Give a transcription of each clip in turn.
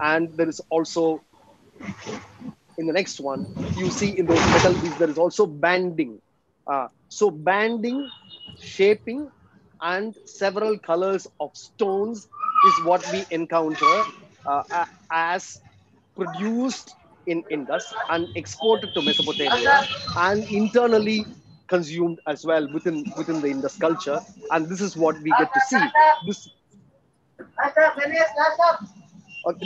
And there is also, in the next one, you see in those metal beads, there is also banding. Uh, so banding, shaping, and several colors of stones is what we encounter uh, as produced in Indus and exported to Mesopotamia and internally consumed as well within within the Indus culture. And this is what we get to see. This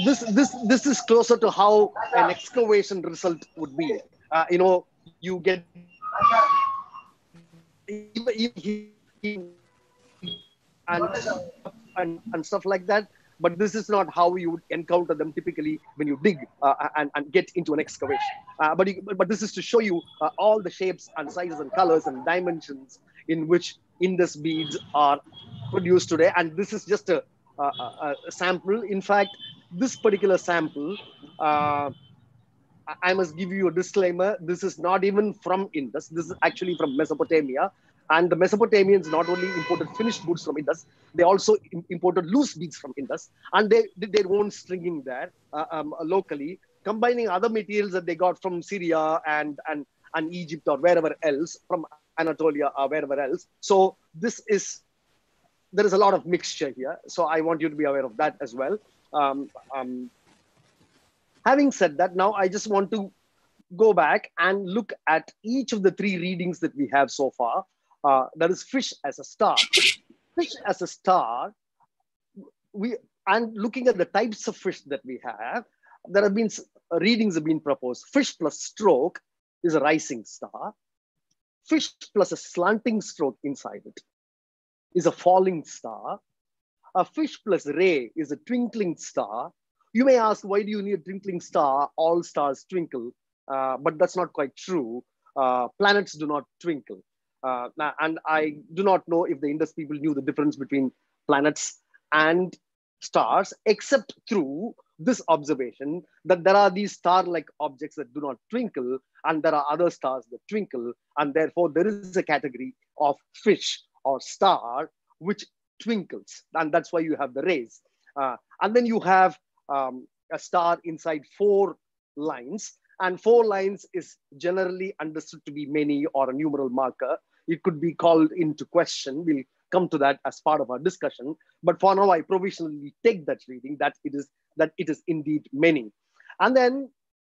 this this this is closer to how an excavation result would be. Uh, you know, you get and, and and stuff like that but this is not how you would encounter them typically when you dig uh, and, and get into an excavation. Uh, but, you, but this is to show you uh, all the shapes and sizes and colors and dimensions in which Indus beads are produced today. And this is just a, a, a sample. In fact, this particular sample, uh, I must give you a disclaimer. This is not even from Indus. This is actually from Mesopotamia. And the Mesopotamians not only imported finished goods from Indus, they also imported loose beads from Indus, and they did their own stringing there uh, um, locally, combining other materials that they got from Syria and and and Egypt or wherever else, from Anatolia or wherever else. So this is there is a lot of mixture here. So I want you to be aware of that as well. Um, um, having said that, now I just want to go back and look at each of the three readings that we have so far uh, that is fish as a star. fish as a star, we and looking at the types of fish that we have, there have been readings have been proposed. Fish plus stroke is a rising star. Fish plus a slanting stroke inside it is a falling star. A fish plus ray is a twinkling star. You may ask, why do you need a twinkling star? All stars twinkle, uh, but that's not quite true. Uh, planets do not twinkle. Uh, and I do not know if the Indus people knew the difference between planets and stars, except through this observation that there are these star-like objects that do not twinkle, and there are other stars that twinkle, and therefore there is a category of fish or star which twinkles, and that's why you have the rays. Uh, and then you have um, a star inside four lines, and four lines is generally understood to be many or a numeral marker. It could be called into question. We'll come to that as part of our discussion. But for now, I provisionally take that reading that it is that it is indeed many. And then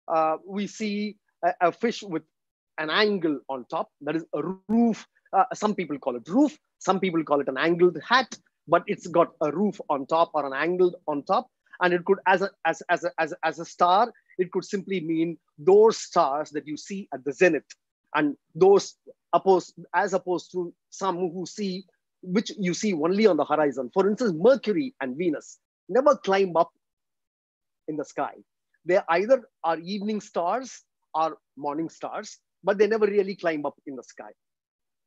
uh, we see a, a, fish with an angle on top. That is a roof. Uh, some people call it roof. Some people call it an angled hat. But it's got a roof on top or an angled on top. And it could, as a, as, as, a, as, as a star, it could simply mean those stars that you see at the zenith and those opposed as opposed to some who see which you see only on the horizon for instance mercury and venus never climb up in the sky they either are evening stars or morning stars but they never really climb up in the sky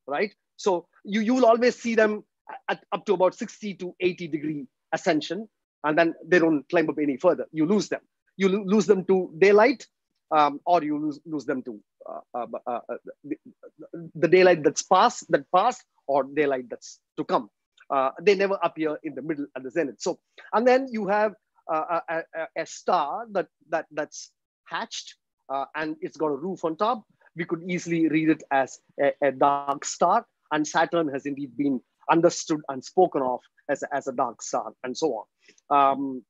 right so you you will always see them at up to about 60 to 80 degree ascension and then they don't climb up any further you lose them you lose them to daylight um, or you lose, lose them to uh, uh, uh, the, the, daylight that's past, that passed, or daylight that's to come. they never appear in the middle at the zenith. So, and then you have a, a, a, star that, that that's hatched and it's got a roof on top. We could easily read it as a, a dark star, and Saturn has indeed been understood and spoken of as a, as a dark star and so on. Um,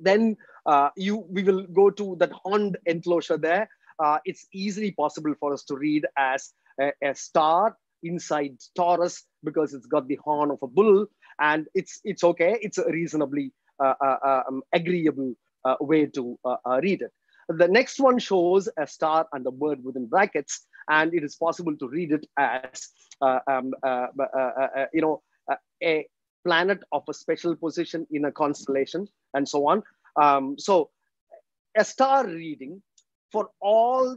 then uh, you we will go to that horned enclosure there. Uh, it's easily possible for us to read as a, a, star inside Taurus because it's got the horn of a bull, and it's it's okay. It's a reasonably uh, uh, uh um, agreeable uh, way to read it. The next one shows a star and a word within brackets, and it is possible to read it as uh, um, uh, uh, you know a planet of a special position in a constellation and so on. Um, so a star reading for all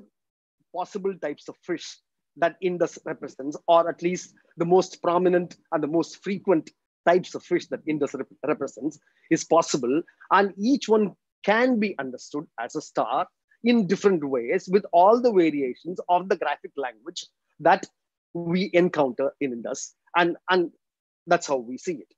possible types of fish that Indus represents, or at least the most prominent and the most frequent types of fish that Indus rep represents is possible. And each one can be understood as a star in different ways with all the variations of the graphic language that we encounter in Indus. And, and that's how we see it.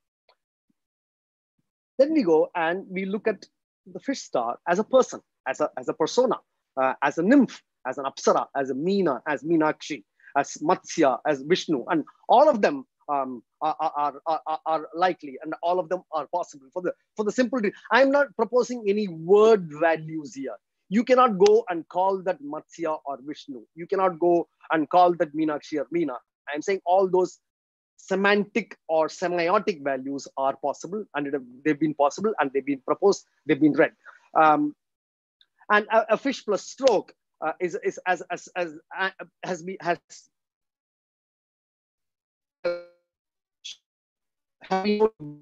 Then we go and we look at the fish star as a person, as a, as a persona, uh, as a nymph, as an apsara, as a Meena, as Meenakshi, as Matsya, as Vishnu, and all of them um, are, are, are, are, likely and all of them are possible for the, for the simple reason. I'm not proposing any word values here. You cannot go and call that Matsya or Vishnu. You cannot go and call that Meenakshi or Meena. I'm saying all those semantic or semiotic values are possible and they've been possible and they've been proposed, they've been read. Um, and a, a, fish plus stroke uh, is, is as, as, as uh, has been has and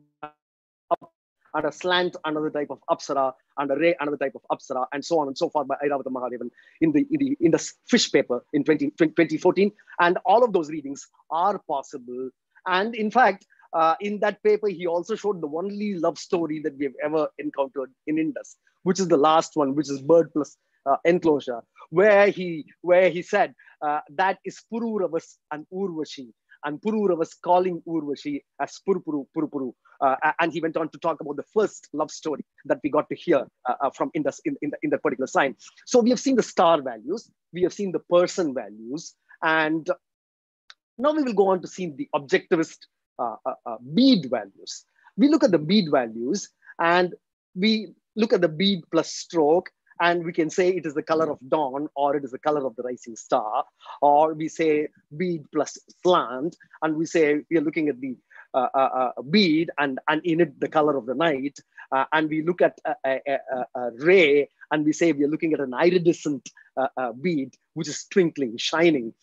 a slant another type of apsara and a ray another type of apsara and so on and so forth by Iravatham Mahadevan in the, in the in the fish paper in 20, 2014 and all of those readings are possible. And in fact uh, in that paper he also showed the only love story that we have ever encountered in Indus which is the last one which is bird plus uh, enclosure where he where he said uh, that is Pururavas and Urvashi and Pururavas calling Urvashi as Purupuru, Purupuru. Uh, and he went on to talk about the first love story that we got to hear uh, uh from in, this, in, in, the, in that particular sign. So we have seen the star values, we have seen the person values, and now we will go on to see the objectivist uh, uh, uh, bead values. We look at the bead values and we look at the bead plus stroke and we can say it is the color of dawn or it is the color of the rising star or we say bead plus slant and we say we are looking at the uh, uh, uh, bead and, and in it the color of the night uh, and we look at a, a, a, a, ray and we say we are looking at an iridescent uh, bead which is twinkling shining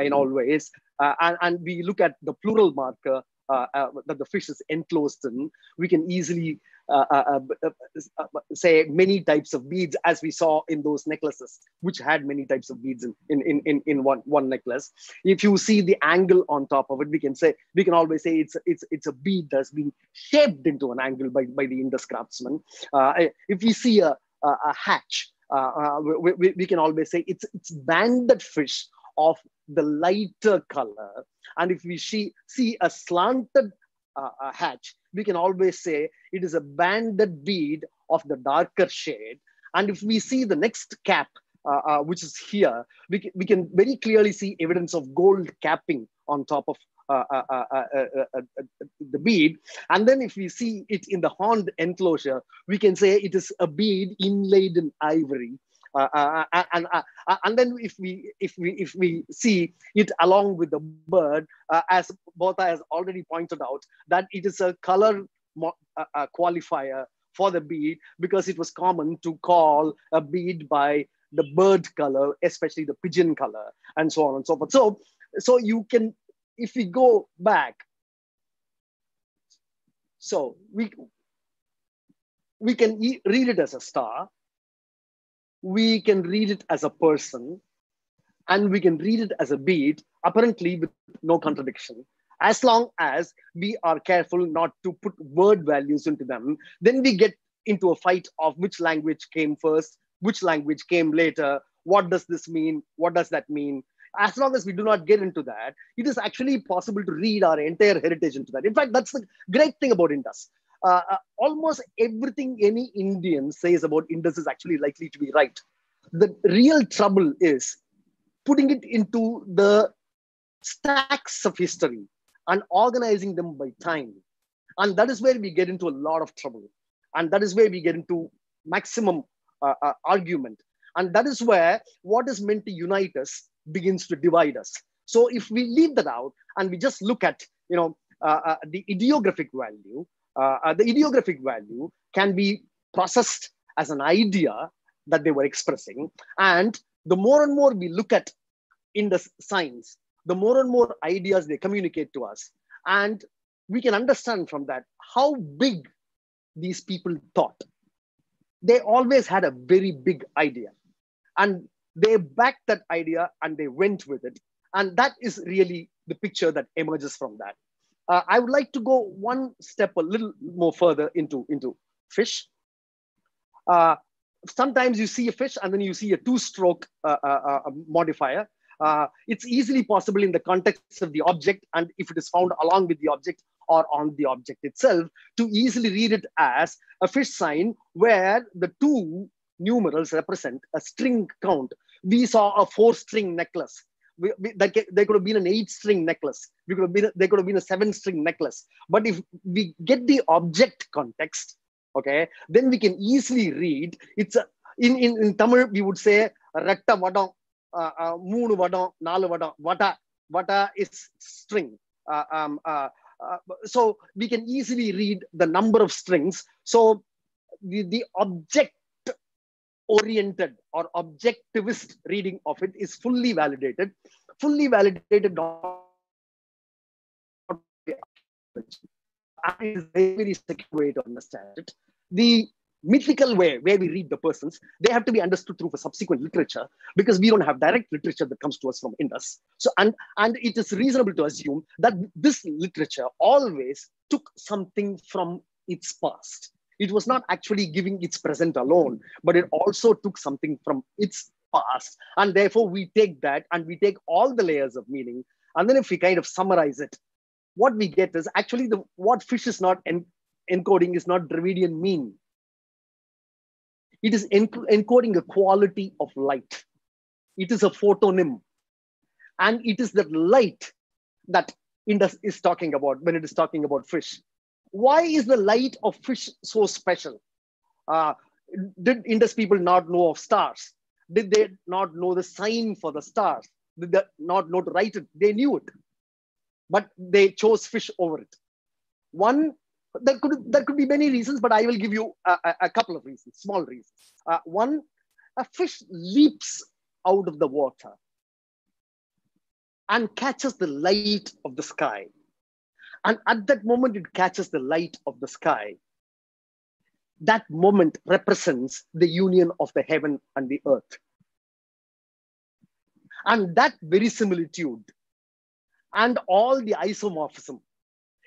in all ways and, and we look at the plural marker uh, uh, that the fish is enclosed in, we can easily Uh, uh, uh, say many types of beads as we saw in those necklaces, which had many types of beads in, in, in, in one, one necklace. If you see the angle on top of it, we can say, we can always say it's, it's, it's a bead that's been shaped into an angle by, by the Indus craftsman. if we see a, a, a hatch, we, we, we can always say it's, it's banded fish of the lighter color. And if we see, see a slanted uh, hatch, we can always say it is a banded bead of the darker shade. And if we see the next cap, uh, uh, which is here, we can, we can very clearly see evidence of gold capping on top of uh, uh, uh, the bead. And then if we see it in the horned enclosure, we can say it is a bead inlaid in ivory. Uh, uh, uh, and and then if we if we if we see it along with the bird, as Botha has already pointed out, that it is a color qualifier for the bead because it was common to call a bead by the bird color, especially the pigeon color, and so on and so forth. So, so you can, if we go back, so we we can read it as a star, we can read it as a person and we can read it as a beat, apparently with no contradiction. As long as we are careful not to put word values into them, then we get into a fight of which language came first, which language came later, what does this mean, what does that mean. As long as we do not get into that, it is actually possible to read our entire heritage into that. In fact, that's the great thing about Indus. Uh, uh, almost everything any Indian says about Indus is actually likely to be right. The real trouble is putting it into the stacks of history and organizing them by time. And that is where we get into a lot of trouble. And that is where we get into maximum uh, uh, argument. And that is where what is meant to unite us begins to divide us. So if we leave that out and we just look at, you know, uh, uh the ideographic value, uh, uh, the ideographic value can be processed as an idea that they were expressing. And the more and more we look at in the signs, the more and more ideas they communicate to us. And we can understand from that how big these people thought. They always had a very big idea. And they backed that idea and they went with it. And that is really the picture that emerges from that. Uh, I would like to go one step a little more further into, into fish. Uh, sometimes you see a fish and then you see a two-stroke uh, uh, uh modifier. Uh, it's easily possible in the context of the object and if it is found along with the object or on the object itself to easily read it as a fish sign where the two numerals represent a string count. We saw a four string necklace. We, that there could have been an eight string necklace. We could have been, there could have been a seven string necklace. But if we get the object context, okay, then we can easily read. It's a, in, in, in Tamil, we would say, ratta vadam, moonu vadam, nalu vadam, vata. Vata is string. Uh, um, uh, uh, so we can easily read the number of strings. So the, the object oriented or objectivist reading of it is fully validated. Fully validated is a very secure way to understand it. The mythical way where we read the persons, they have to be understood through subsequent literature because we don't have direct literature that comes to us from Indus. So, and, and it is reasonable to assume that this literature always took something from its past. It was not actually giving its present alone, but it also took something from its past. And therefore, we take that and we take all the layers of meaning. And then if we kind of summarize it, what we get is actually the what fish is not en encoding is not Dravidian meen it is encoding a quality of light. It is a photonym. And it is that light that Indus is talking about when it is talking about fish. Why is the light of fish so special? Uh, did Indus people not know of stars? Did they not know the sign for the stars? Did they not know to write it? They knew it. But they chose fish over it. One there could there could be many reasons, but I will give you a, a, a couple of reasons, small reasons. Uh, one, a fish leaps out of the water and catches the light of the sky. And at that moment, it catches the light of the sky. That moment represents the union of the heaven and the earth. And that verisimilitude and all the isomorphism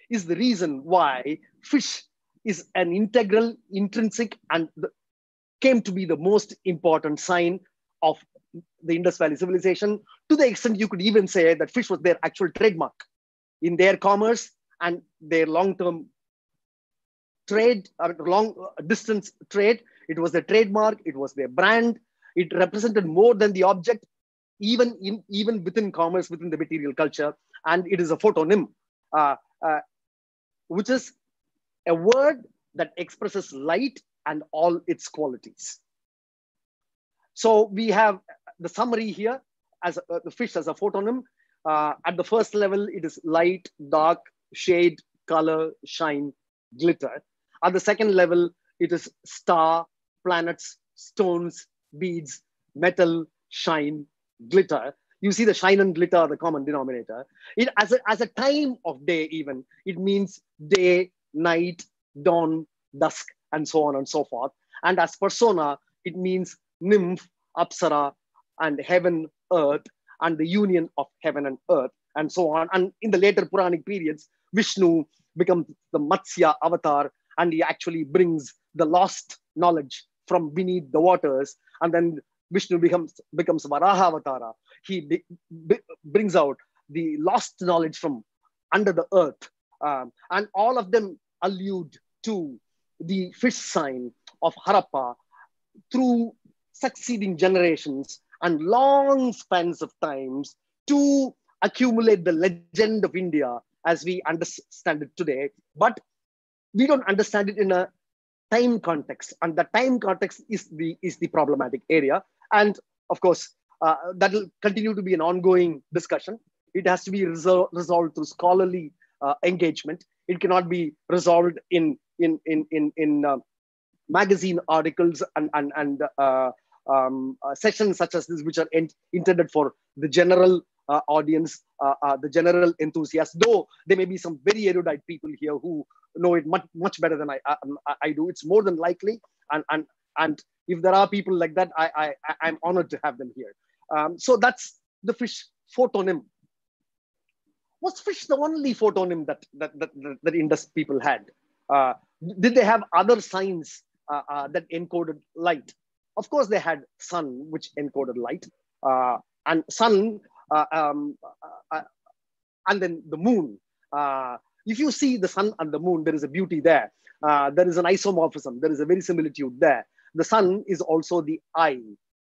is the reason why fish is an integral, intrinsic, and the, came to be the most important sign of the Indus Valley civilization, to the extent you could even say that fish was their actual trademark in their commerce and their long-term trade, or long distance trade. It was their trademark, it was their brand, it represented more than the object, even in even within commerce, within the material culture, and it is a photonym, uh, uh, which is a word that expresses light and all its qualities. So we have the summary here as uh, the fish as a photonym. Uh, at the first level, it is light, dark, shade, color, shine, glitter. At the second level, it is star, planets, stones, beads, metal, shine, glitter. You see the shine and glitter, the common denominator. It as a, as a time of day, even, it means day, night, dawn, dusk, and so on and so forth. And as persona, it means nymph, apsara, and heaven, earth, and the union of heaven and earth, and so on. And in the later Puranic periods, Vishnu becomes the Matsya avatar, and he actually brings the lost knowledge from beneath the waters. And then Vishnu becomes, becomes Varaha avatara. He brings out the lost knowledge from under the earth. Um, and all of them allude to the fish sign of Harappa through succeeding generations and long spans of times to accumulate the legend of India as we understand it today. But we don't understand it in a time context, and the time context is the is the problematic area. And of course, uh, that will continue to be an ongoing discussion. It has to be resol- resolved through scholarly uh, engagement. It cannot be resolved in in in in, in uh, magazine articles and and and uh, um, uh, sessions such as this, which are in, intended for the general audience, uh, uh, the general enthusiast. Though there may be some very erudite people here who know it much much better than I I, I do. It's more than likely, and and and if there are people like that, I I I'm honored to have them here. Um, so that's the fish photonym. Was fish the only photonym that that that, that, that Indus people had? Uh, did they have other signs uh, uh, that encoded light? Of course, they had sun, which encoded light, uh, and sun, uh, um, uh, uh, and then the moon. if you see the sun and the moon, there is a beauty there. Uh, there is an isomorphism. There is a verisimilitude there. The sun is also the eye.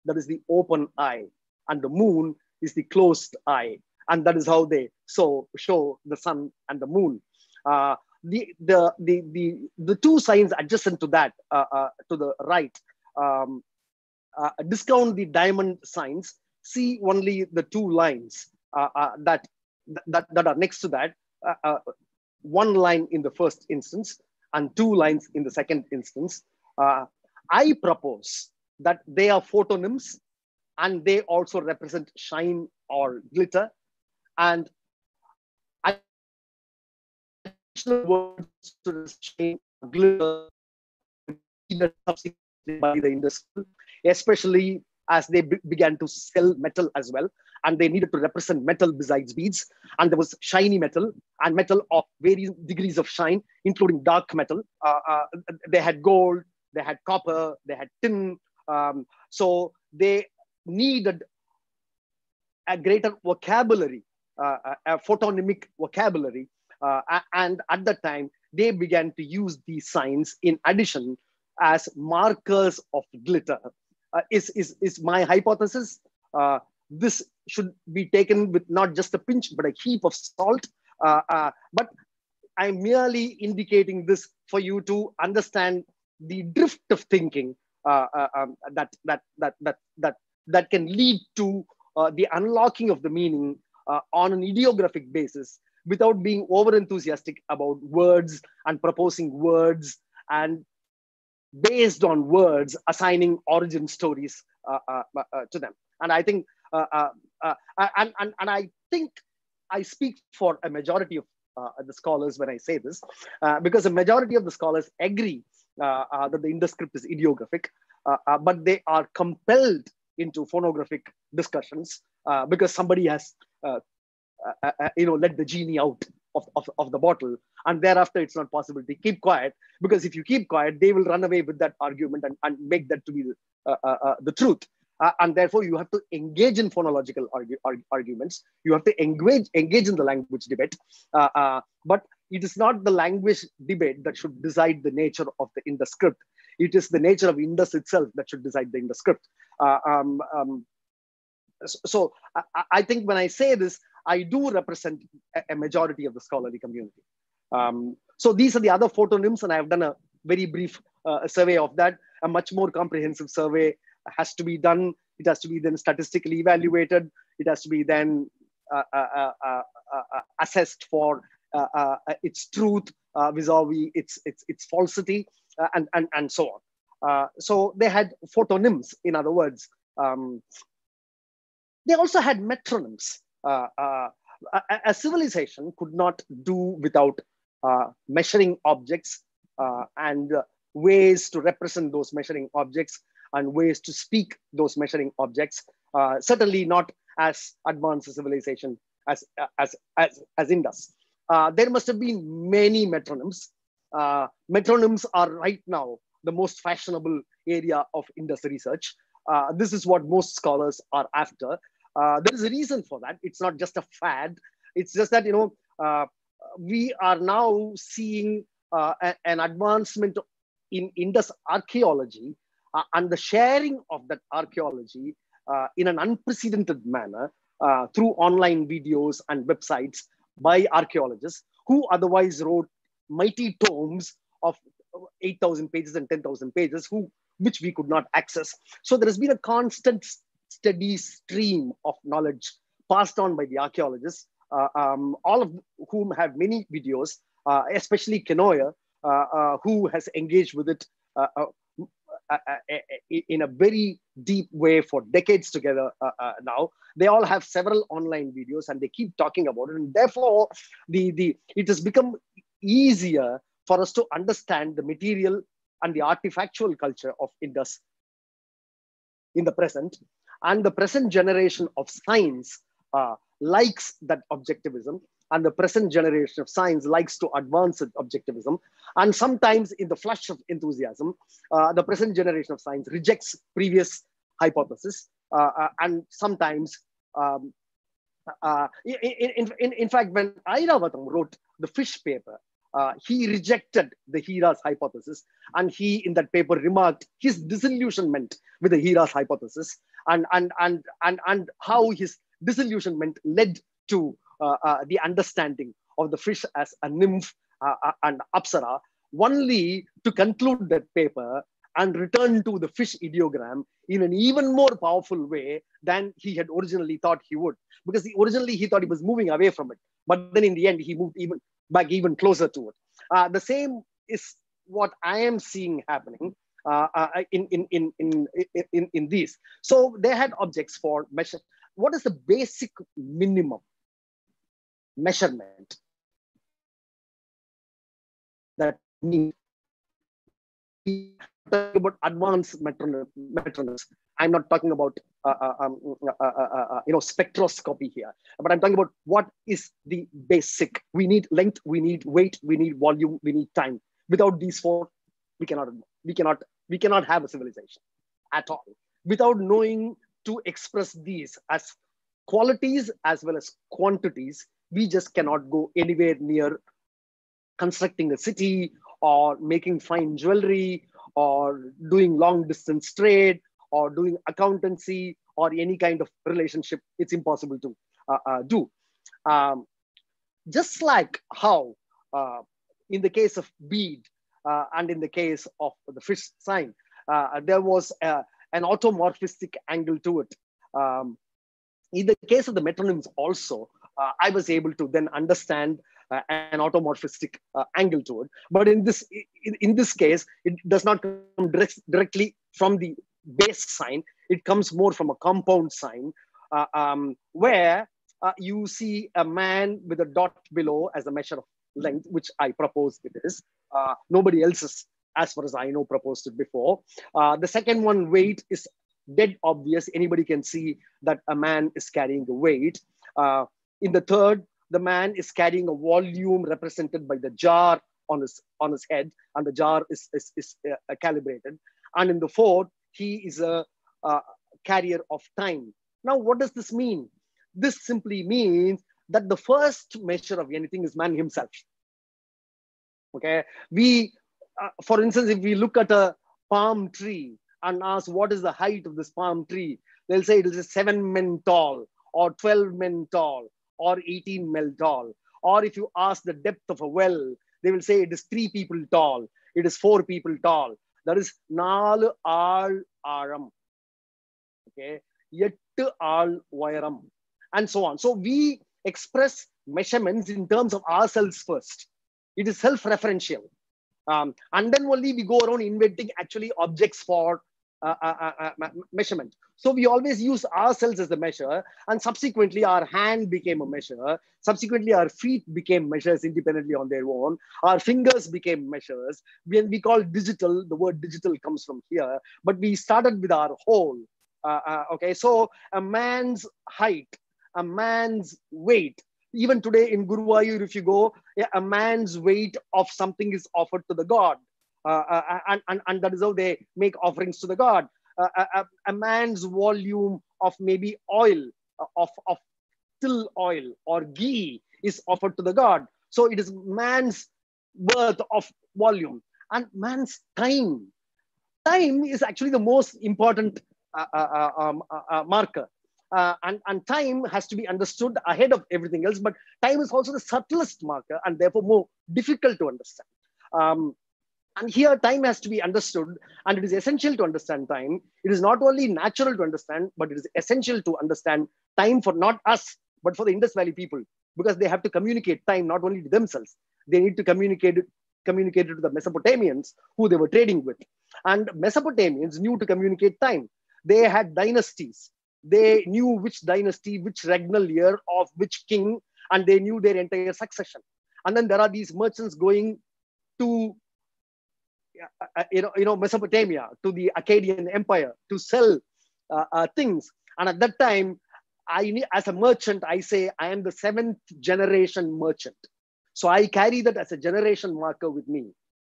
That is the open eye. And the moon is the closed eye. And that is how they so show the sun and the moon. Uh, the, the, the, the, the two signs adjacent to that, uh, uh, to the right, um, uh, discount the diamond signs, see only the two lines uh, uh, that, that, that are next to that. one line in the first instance and two lines in the second instance. I propose that they are photonyms and they also represent shine or glitter. And I additional words to shine, glitter, by the industry, especially as they began to sell metal as well. And they needed to represent metal besides beads. And there was shiny metal and metal of various degrees of shine, including dark metal. Uh, uh, they had gold, they had copper, they had tin. Um, so they needed a greater vocabulary, uh, a photonymic vocabulary. Uh, and at that time, they began to use these signs in addition as markers of glitter. Uh, is, is, is my hypothesis. Uh, this should be taken with not just a pinch, but a heap of salt. Uh, uh, but I'm merely indicating this for you to understand the drift of thinking uh, uh, um, that, that, that, that, that, that can lead to the unlocking of the meaning on an ideographic basis without being over enthusiastic about words and proposing words and based on words, assigning origin stories uh, uh, uh, to them. And I think, and, and, and I think I speak for a majority of the scholars when I say this, because a majority of the scholars agree that the Indus script is ideographic, but they are compelled into phonographic discussions because somebody has uh, uh, you know, let the genie out of, of, of the bottle. And thereafter, it's not possible to keep quiet because if you keep quiet, they will run away with that argument and, and make that to be the, uh, uh, uh the truth. Uh, and therefore, you have to engage in phonological arguments. You have to engage, engage in the language debate. Uh, but it is not the language debate that should decide the nature of the Indus script. It is the nature of Indus itself that should decide the Indus script. Um, um, so I, I, think when I say this, I do represent a, majority of the scholarly community. Um, so these are the other photonyms, and I've done a very brief uh, survey of that. A much more comprehensive survey has to be done. It has to be then statistically evaluated. It has to be then uh, uh, uh, uh, uh assessed for its truth vis-a-vis its, its, its falsity, and, and, and so on. so they had photonyms, in other words. Um, they also had metronyms. Uh, uh, a, civilization could not do without uh, measuring objects and ways to represent those measuring objects and ways to speak those measuring objects. certainly not as advanced a civilization as, as, as, as Indus. Uh, there must have been many metronyms. Uh, metronyms are right now the most fashionable area of Indus research. Uh, this is what most scholars are after. Uh, there is a reason for that. It's not just a fad. It's just that, you know, uh, we are now seeing uh, a, an advancement in Indus archaeology uh, and the sharing of that archaeology uh, in an unprecedented manner through online videos and websites by archaeologists who otherwise wrote mighty tomes of 8,000 pages and 10,000 pages, who which we could not access. So there has been a constant steady stream of knowledge passed on by the archaeologists, uh, um, all of whom have many videos, uh, especially Kenoyer, uh, uh who has engaged with it uh, uh, in a very deep way for decades together now. They all have several online videos and they keep talking about it. And therefore, the, the, it has become easier for us to understand the material and the artifactual culture of Indus in the present and the present generation of science uh, likes that objectivism and the present generation of science likes to advance objectivism. And sometimes in the flush of enthusiasm uh, the present generation of science rejects previous hypothesis uh, uh and sometimes um, uh, in, in, in, fact when Iravatham wrote the fish paper, uh, he rejected the Heras hypothesis, and he, in that paper, remarked his disillusionment with the Heras hypothesis, and and and and and how his disillusionment led to uh, uh, the understanding of the fish as a nymph uh, and apsara, only to conclude that paper and return to the fish ideogram in an even more powerful way than he had originally thought he would. Because he, originally he thought he was moving away from it, but then in the end he moved even back even closer to it. Uh, the same is what I am seeing happening in, in, in, in, in, in these. So they had objects for measure. What is the basic minimum measurement that need about advanced metronyms. I'm not talking about uh, uh, um, uh, uh, uh, uh, you know spectroscopy here, but I'm talking about what is the basic. We need length, we need weight, we need volume, we need time. Without these four, we cannot we cannot we cannot have a civilization at all. Without knowing to express these as qualities as well as quantities, we just cannot go anywhere near constructing a city or making fine jewelry or doing long distance trade or doing accountancy or any kind of relationship, it's impossible to uh, uh, do. Um, just like how uh, in the case of bead and in the case of the fish sign, uh, there was uh, an automorphistic angle to it. Um, in the case of the metronyms also, I was able to then understand uh, an automorphistic uh, angle to it. But in this, in, in, this case, it does not come direct, directly from the base sign. It comes more from a compound sign uh, um, where uh, you see a man with a dot below as a measure of length, which I propose it is. Uh, nobody else as far as I know, proposed it before. Uh, the second one, weight, is dead obvious. Anybody can see that a man is carrying the weight. in the third, the man is carrying a volume represented by the jar on his on his head, and the jar is is, is uh, calibrated. And in the fourth, he is a, a carrier of time. Now, what does this mean? This simply means that the first measure of anything is man himself. Okay, we, uh, for instance, if we look at a palm tree and ask what is the height of this palm tree, they'll say it is seven men tall or 12 men tall or 18 mil tall. Or if you ask the depth of a well, they will say it is three people tall, it is four people tall. That is nalu al aram. Okay, yettu al vayaram, and so on. So we express measurements in terms of ourselves first. It is self-referential. Um, and then only we go around inventing actually objects for uh, uh, uh, uh measurement. So we always use ourselves as the measure, and subsequently our hand became a measure. Subsequently, our feet became measures independently on their own. Our fingers became measures. When we call digital, the word digital comes from here, but we started with our whole. Uh, uh, okay, so a man's height, a man's weight. Even today in Guruvayur, if you go, a man's weight of something is offered to the god. Uh, uh, and, and, and that is how they make offerings to the god a, a, man's volume of maybe oil, uh, of, of till oil or ghee is offered to the god. So it is man's worth of volume and man's time. Time is actually the most important uh, uh, uh um, uh, uh, and, and time has to be understood ahead of everything else, but time is also the subtlest marker and therefore more difficult to understand. Um, and here time has to be understood and it is essential to understand time. It is not only natural to understand, but it is essential to understand time for not us, but for the Indus Valley people, because they have to communicate time not only to themselves, they need to communicate it, communicate it to the Mesopotamians who they were trading with. And Mesopotamians knew to communicate time. They had dynasties. They knew which dynasty, which regnal year of which king, and they knew their entire succession. And then there are these merchants going to uh, uh, you know, you know, Mesopotamia, to the Akkadian Empire, to sell uh, uh, things. And at that time, I, as a merchant, I say I am the seventh generation merchant. So I carry that as a generation marker with me.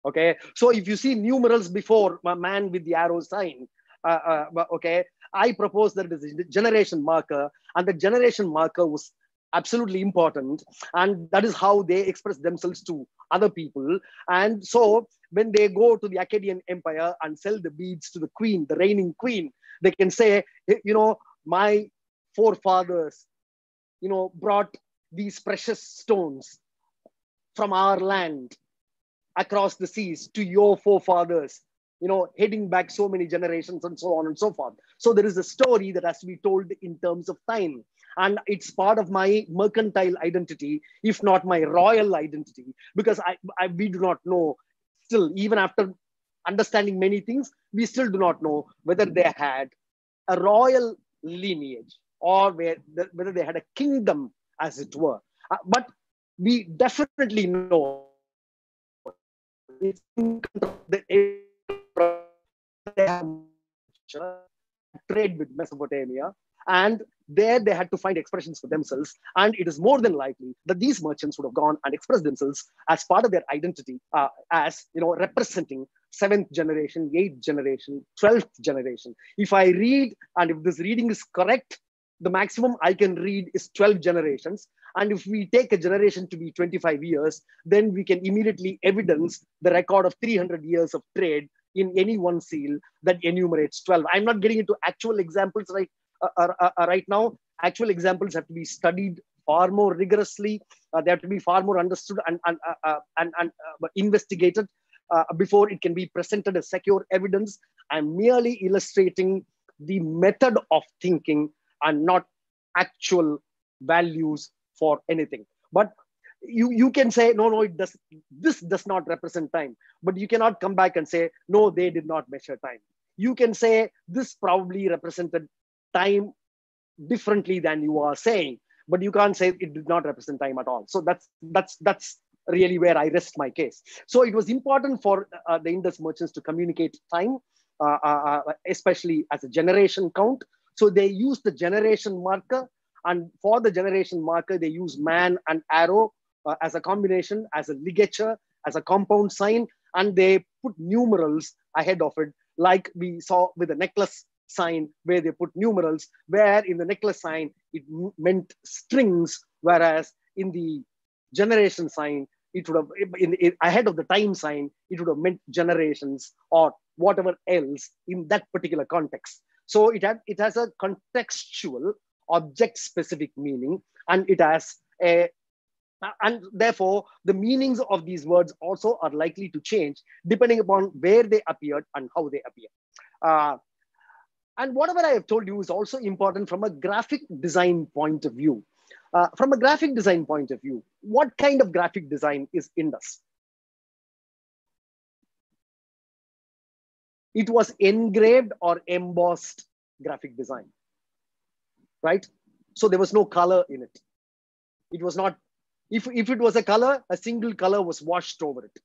Okay. So if you see numerals before a man with the arrow sign, uh, okay, I propose that it is a generation marker, and the generation marker was absolutely important and that is how they express themselves to other people. And so when they go to the akkadian empire and sell the beads to the queen the reigning queen they can say you know my forefathers you know brought these precious stones from our land across the seas to your forefathers you know heading back so many generations and so on and so forth. So there is a story that has to be told in terms of time. And it's part of my mercantile identity if not my royal identity because I, I we do not know. Still even after understanding many things we still do not know whether they had a royal lineage or whether they had a kingdom as it were. Uh, but we definitely know trade with Mesopotamia and there they had to find expressions for themselves. And it is more than likely that these merchants would have gone and expressed themselves as part of their identity, uh, as you know, representing seventh generation, eighth generation, twelfth generation. If I read and if this reading is correct, the maximum I can read is 12 generations. And if we take a generation to be 25 years, then we can immediately evidence the record of 300 years of trade in any one seal that enumerates 12. I'm not getting into actual examples right uh, uh, uh, right now, actual examples have to be studied far more rigorously. they have to be far more understood and, and, and, and investigated before it can be presented as secure evidence. I'm merely illustrating the method of thinking and not actual values for anything. But you, you can say, no, no, it does, this does not represent time. But you cannot come back and say, no, they did not measure time. You can say, this probably represented time differently than you are saying but you can't say it did not represent time at all so that's that's that's really where i rest my case so it was important for uh, the indus merchants to communicate time uh, uh, uh especially as a generation count so they use the generation marker and for the generation marker they use man and arrow uh, as a combination as a ligature as a compound sign and they put numerals ahead of it like we saw with the necklace sign where they put numerals, where in the necklace sign it meant strings, whereas in the generation sign, it would have, in, in, ahead of the time sign, it would have meant generations or whatever else in that particular context. So it, had, it has a contextual, object specific meaning, and it has a and therefore the meanings of these words also are likely to change depending upon where they appeared and how they appear. Uh, and whatever I have told you is also important from a graphic design point of view. Uh, from a graphic design point of view, what kind of graphic design is Indus? It was engraved or embossed graphic design, right? So there was no color in it. It was not, if, if it was a color, a single color was washed over it.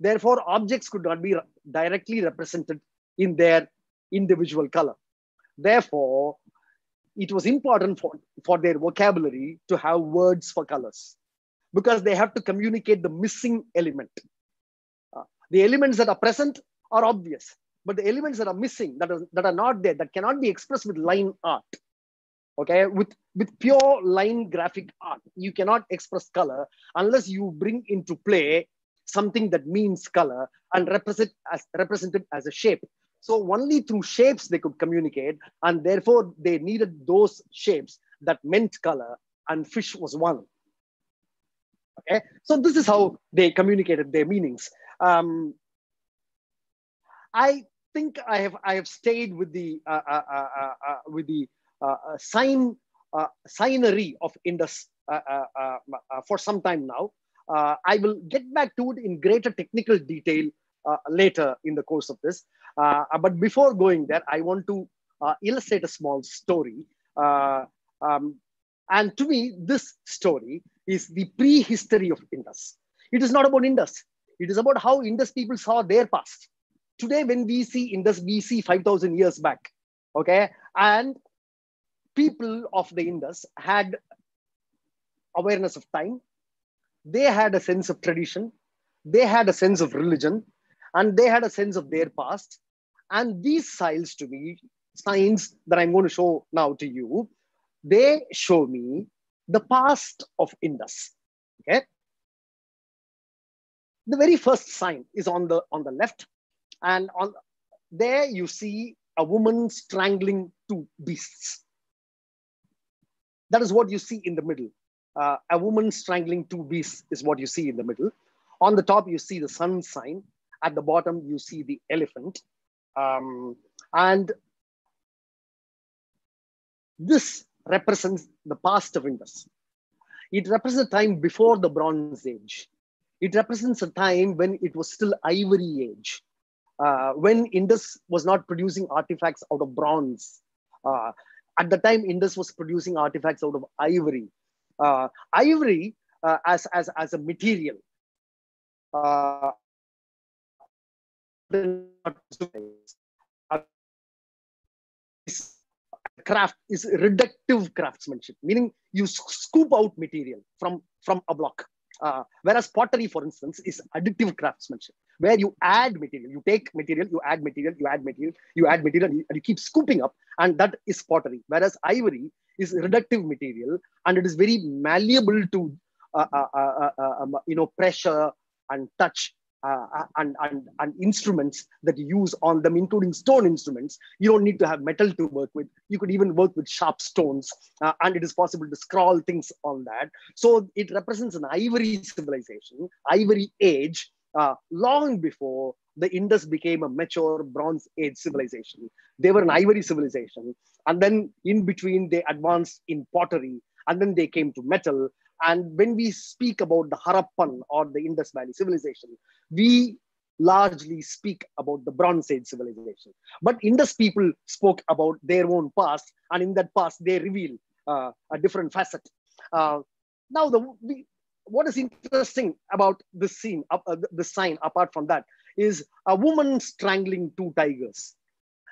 Therefore, objects could not be directly represented in their individual color. Therefore, it was important for, for their vocabulary to have words for colors because they have to communicate the missing element. Uh, the elements that are present are obvious, but the elements that are missing, that are, that are not there, that cannot be expressed with line art. Okay, with, with pure line graphic art, you cannot express color unless you bring into play something that means color and represent as represented as a shape so only through shapes they could communicate, and therefore they needed those shapes that meant color, and fish was one. Okay, so this is how they communicated their meanings. Um, I think I have I have stayed with the uh, uh, uh, uh, uh with the Uh, uh, sign uh, signery of Indus for some time now. I will get back to it in greater technical detail later in the course of this. Uh, but before going there, I want to uh, illustrate a small story. Uh, um, and to me, this story is the prehistory of Indus. It is not about Indus. It is about how Indus people saw their past. Today, when we see Indus, we see 5,000 years back. Okay. And people of the Indus had awareness of time. They had a sense of tradition. They had a sense of religion. And they had a sense of their past. And these signs to me, signs that I'm going to show now to you, they show me the past of Indus. Okay. The very first sign is on the on the left, and on there you see a woman strangling two beasts. That is what you see in the middle. Uh, a woman strangling two beasts is what you see in the middle. On the top, you see the sun sign. At the bottom, you see the elephant. Um, and this represents the past of Indus. It represents a time before the Bronze Age. It represents a time when it was still Ivory Age, uh, when Indus was not producing artifacts out of bronze. Uh, at the time, Indus was producing artifacts out of ivory. Uh, ivory uh, as, as, as a material. Uh, craft is reductive craftsmanship, meaning you scoop out material from, from a block. Uh, whereas pottery, for instance, is additive craftsmanship, where you add material, you take material, you add material, you add material, you add material, and you keep scooping up, and that is pottery. Whereas ivory is reductive material, and it is very malleable to, uh, uh, uh, uh um, you know, pressure and touch and, and, and instruments that you use on them, including stone instruments. You don't need to have metal to work with. You could even work with sharp stones, uh, and it is possible to scroll things on that. So it represents an ivory civilization, ivory age, uh, long before the Indus became a mature Bronze Age civilization. They were an ivory civilization. And then in between, they advanced in pottery, and then they came to metal, and when we speak about the Harappan or the Indus Valley civilization, we largely speak about the Bronze Age civilization. But Indus people spoke about their own past, and in that past, they reveal uh, a different facet. Uh, now, the we, what is interesting about this scene, uh, the sign, apart from that, is a woman strangling two tigers.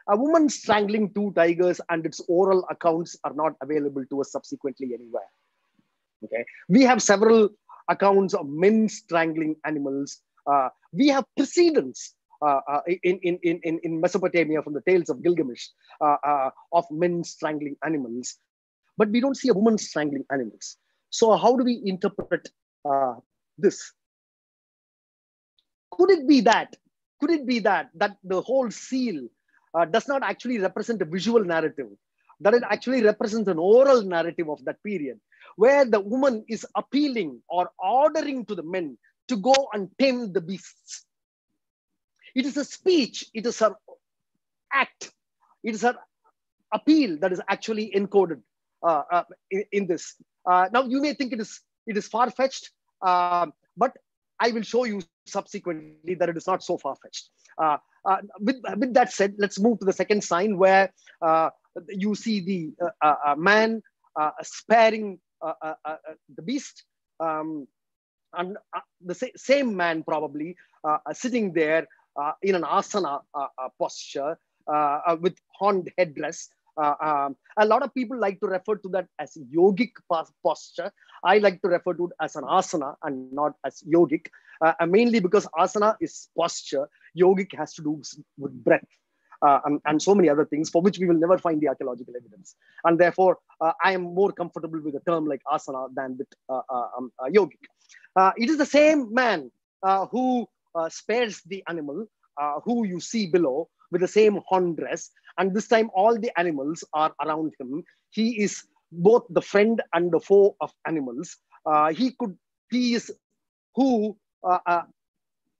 A woman strangling two tigers, and its oral accounts are not available to us subsequently anywhere. Okay, we have several accounts of men strangling animals. Uh, we have precedents uh, uh, in, in, in, in Mesopotamia from the tales of Gilgamesh uh, uh, of men strangling animals, but we don't see a woman strangling animals. So how do we interpret uh, this? Could it be that? Could it be that that the whole seal does not actually represent a visual narrative, that it actually represents an oral narrative of that period, where the woman is appealing or ordering to the men to go and tame the beasts. It is a speech, it is her act, it is her appeal that is actually encoded uh, uh, in, in, this. Uh, now, you may think it is, it is far fetched, uh, but I will show you subsequently that it is not so far fetched. Uh, uh, with, with that said, let's move to the second sign where you see the man sparing uh, uh, uh, Uh, uh, uh, the beast um, and the sa same man probably sitting there in an asana posture with horned headdress uh, um, a lot of people like to refer to that as yogic posture. I like to refer to it as an asana and not as yogic, uh, mainly because asana is posture. Yogic has to do with breath uh, and, and, so many other things for which we will never find the archaeological evidence. And therefore, uh, I am more comfortable with a term like asana than with uh, uh um, uh, yogic. It is the same man who spares the animal, who you see below with the same horn dress. And this time, all the animals are around him. He is both the friend and the foe of animals. he could, he is who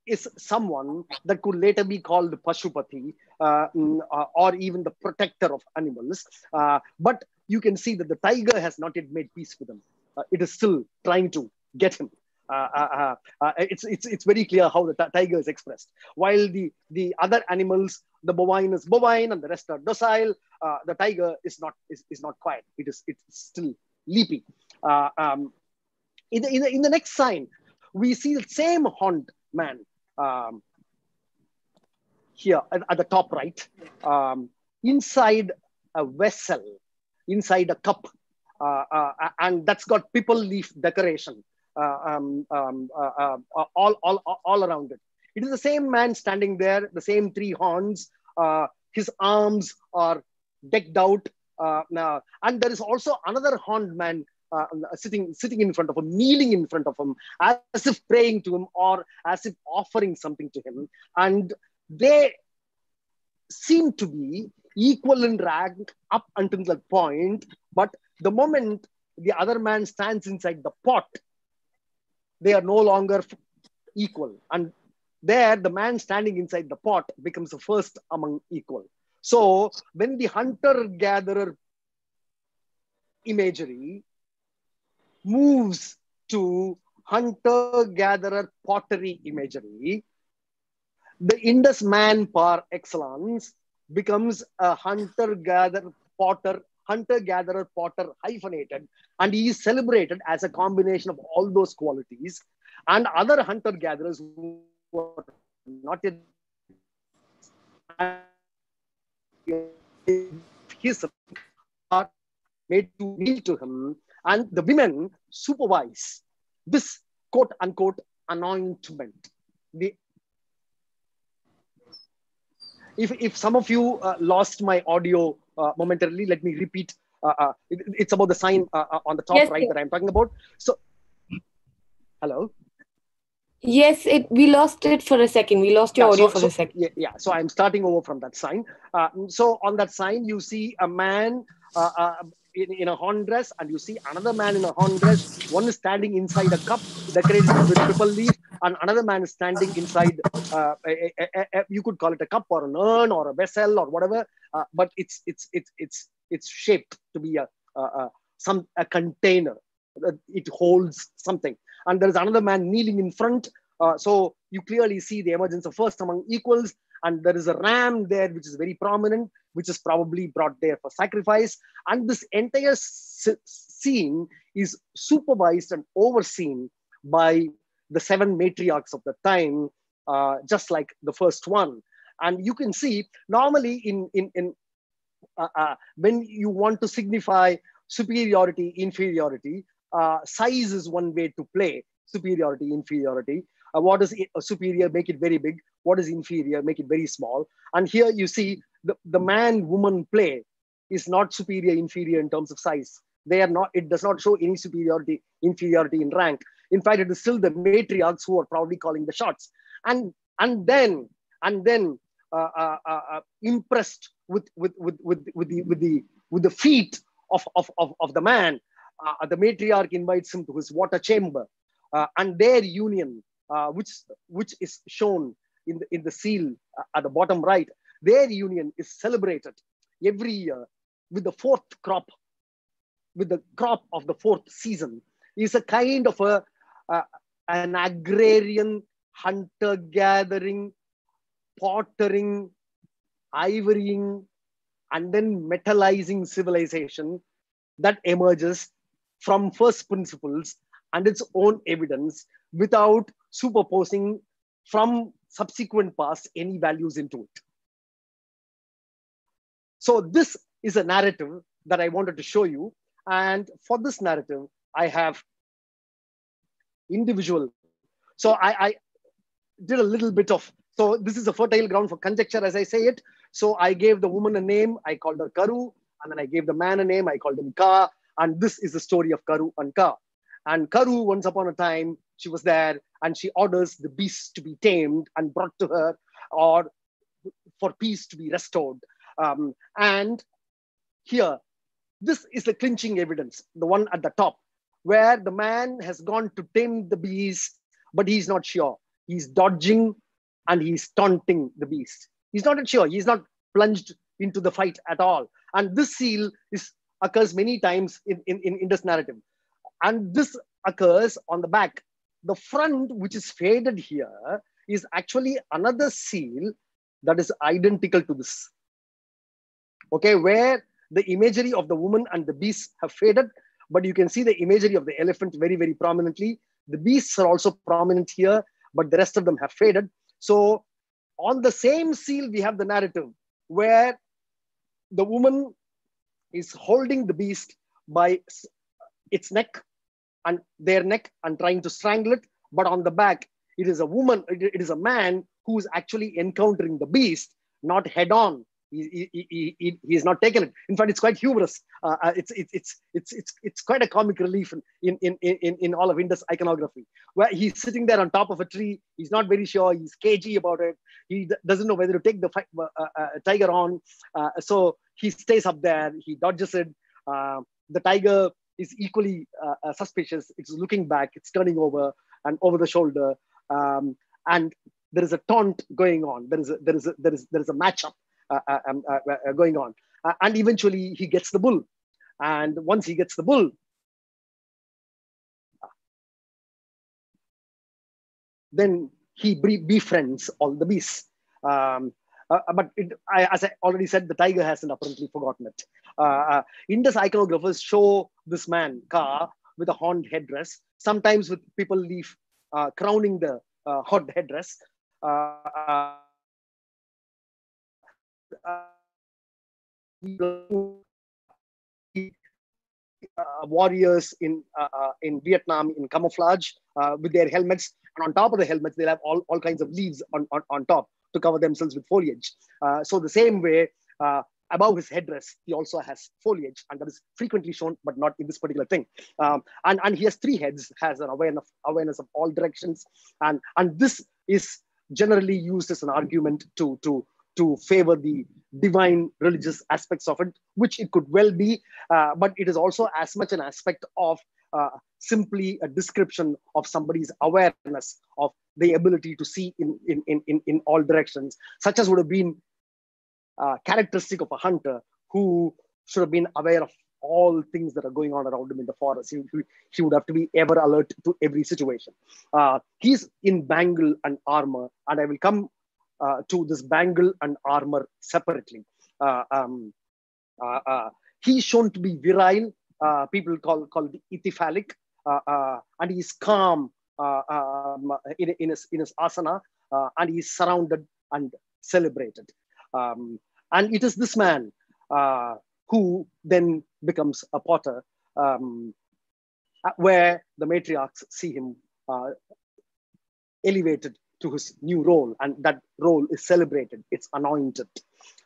is someone that could later be called Pashupati uh, mm, uh, or even the protector of animals. Uh, but you can see that the tiger has not yet made peace with him. Uh, it is still trying to get him. Uh, uh, it's, it's, it's very clear how the tiger is expressed. While the, the other animals, the bovine is bovine and the rest are docile, the tiger is not, is, is not quiet. It is it's still leaping. Um, in, the, in, the, in the next sign, we see the same horned man um, here at, at, the top right, um, inside a vessel, inside a cup, uh, uh, and that's got pipal leaf decoration uh, um, um uh, uh, all, all, all around it. It is the same man standing there, the same three horns. Uh, his arms are decked out. now, and there is also another horned man uh, sitting, sitting in front of him, kneeling in front of him, as if praying to him or as if offering something to him. And they seem to be equal in rank up until that point. But the moment the other man stands inside the pot, they are no longer equal. And there, the man standing inside the pot becomes the first among equal. So when the hunter gatherer imagery moves to hunter gatherer pottery imagery, the Indus man par excellence becomes a hunter gatherer potter hunter gatherer potter hyphenated and he is celebrated as a combination of all those qualities. And other hunter gatherers who are not yet his made to kneel to him and the women supervise this quote unquote anointment the if, if some of you uh, lost my audio uh, momentarily, let me repeat. Uh, uh it, it's about the sign uh, uh, on the top yes, right that I'm talking about. So, hello. Yes, it we lost it for a second. We lost your yeah, audio so, for so, a second. Yeah, yeah. So I'm starting over from that sign. so on that sign, you see a man in, in a horn dress, and you see another man in a horn dress. One is standing inside a cup decorated with triple leaf, and another man is standing inside uh, a, a, a, you could call it a cup or an urn or a vessel or whatever uh, but it's it's it's it's it's shaped to be a, a, some a container it holds something and there is another man kneeling in front uh, so you clearly see the emergence of first among equals and there is a ram there which is very prominent which is probably brought there for sacrifice and this entire scene is supervised and overseen by the seven matriarchs of the time, uh, just like the first one. And you can see normally in, in, in uh, uh, when you want to signify superiority, inferiority, uh, size is one way to play superiority, inferiority. Uh, what is superior, make it very big. What is inferior, make it very small. And here you see the, the man woman play is not superior, inferior in terms of size. They are not, it does not show any superiority, inferiority in rank. In fact, it is still the matriarchs who are proudly calling the shots. And, and then, and then uh, uh, uh, uh, impressed with, with, with, with, with, the, with, the, with the feet of, of, of, of the man, uh, the matriarch invites him to his water chamber. Uh, and their union, which, which is shown in the, in the seal at the bottom right, their union is celebrated every year with the fourth crop, with the crop of the fourth season, is a kind of a uh, an agrarian hunter gathering, pottering, ivorying, and then metallizing civilization that emerges from first principles and its own evidence without superposing from subsequent past any values into it. So this is a narrative that I wanted to show you. And for this narrative, I have individual. So I, I did a little bit of, so this is a fertile ground for conjecture as I say it. So I gave the woman a name, I called her Karu, and then I gave the man a name, I called him Ka. And this is the story of Karu and Ka. And Karu, once upon a time, she was there and she orders the beast to be tamed and brought to her or for peace to be restored. Um, and here, this is the clinching evidence, the one at the top where the man has gone to tame the beast, but he's not sure. He's dodging and he's taunting the beast. He's not sure. He's not plunged into the fight at all. And this seal is occurs many times in, in, in this narrative. And this occurs on the back. The front, which is faded here, is actually another seal that is identical to this. Okay, where the imagery of the woman and the beast have faded, but you can see the imagery of the elephant very, very prominently. The beasts are also prominent here, but the rest of them have faded. So on the same seal, we have the narrative where the woman is holding the beast by its neck and their neck and trying to strangle it. But on the back, it is a woman, it is a man who is actually encountering the beast, not head on. He, he, he, he, he's not taken it. In fact, it's quite humorous. Uh, uh, it's, it's, it's, it's, it's, it's quite a comic relief in, in, in, in all of Indus iconography, where he's sitting there on top of a tree. He's not very sure. He's cagey about it. He doesn't know whether to take the fight, uh, uh, uh, tiger on. Uh, so he stays up there. He dodges it. the tiger is equally suspicious. It's looking back. It's turning over and over the shoulder. Um, and there is a taunt going on. There is a, there is a, there is there is a matchup Uh, uh, um, uh, going on. and eventually he gets the bull. And once he gets the bull, then he befriends all the beasts. Um, uh, but it, I, as I already said, the tiger hasn't apparently forgotten it. Uh, uh, Indus iconographers show this man, Ka, with a horned headdress, sometimes with pipal leaf crowning the horned headdress. Uh, warriors in uh, uh, in Vietnam in camouflage with their helmets, and on top of the helmets they'll have all, all kinds of leaves on, on, on top to cover themselves with foliage. So the same way, above his headdress, he also has foliage, and that is frequently shown, but not in this particular thing. Um, and and he has three heads, has an awareness awareness of all directions, and and this is generally used as an argument to to to favor the divine religious aspects of it, which it could well be, uh, but it is also as much an aspect of uh, simply a description of somebody's awareness of the ability to see in, in, in, in all directions, such as would have been uh, characteristic of a hunter who should have been aware of all things that are going on around him in the forest. He, he, would have to be ever alert to every situation. Uh, he's in bangle and armor, and I will come to this bangle and armor separately. Uh, um, uh, he's shown to be virile. people call called ithyphallic, and he's calm um, in, in, his in his asana, and he's surrounded and celebrated. Um, and it is this man who then becomes a potter, um, where the matriarchs see him uh, elevated to his new role, and that role is celebrated. It's anointed.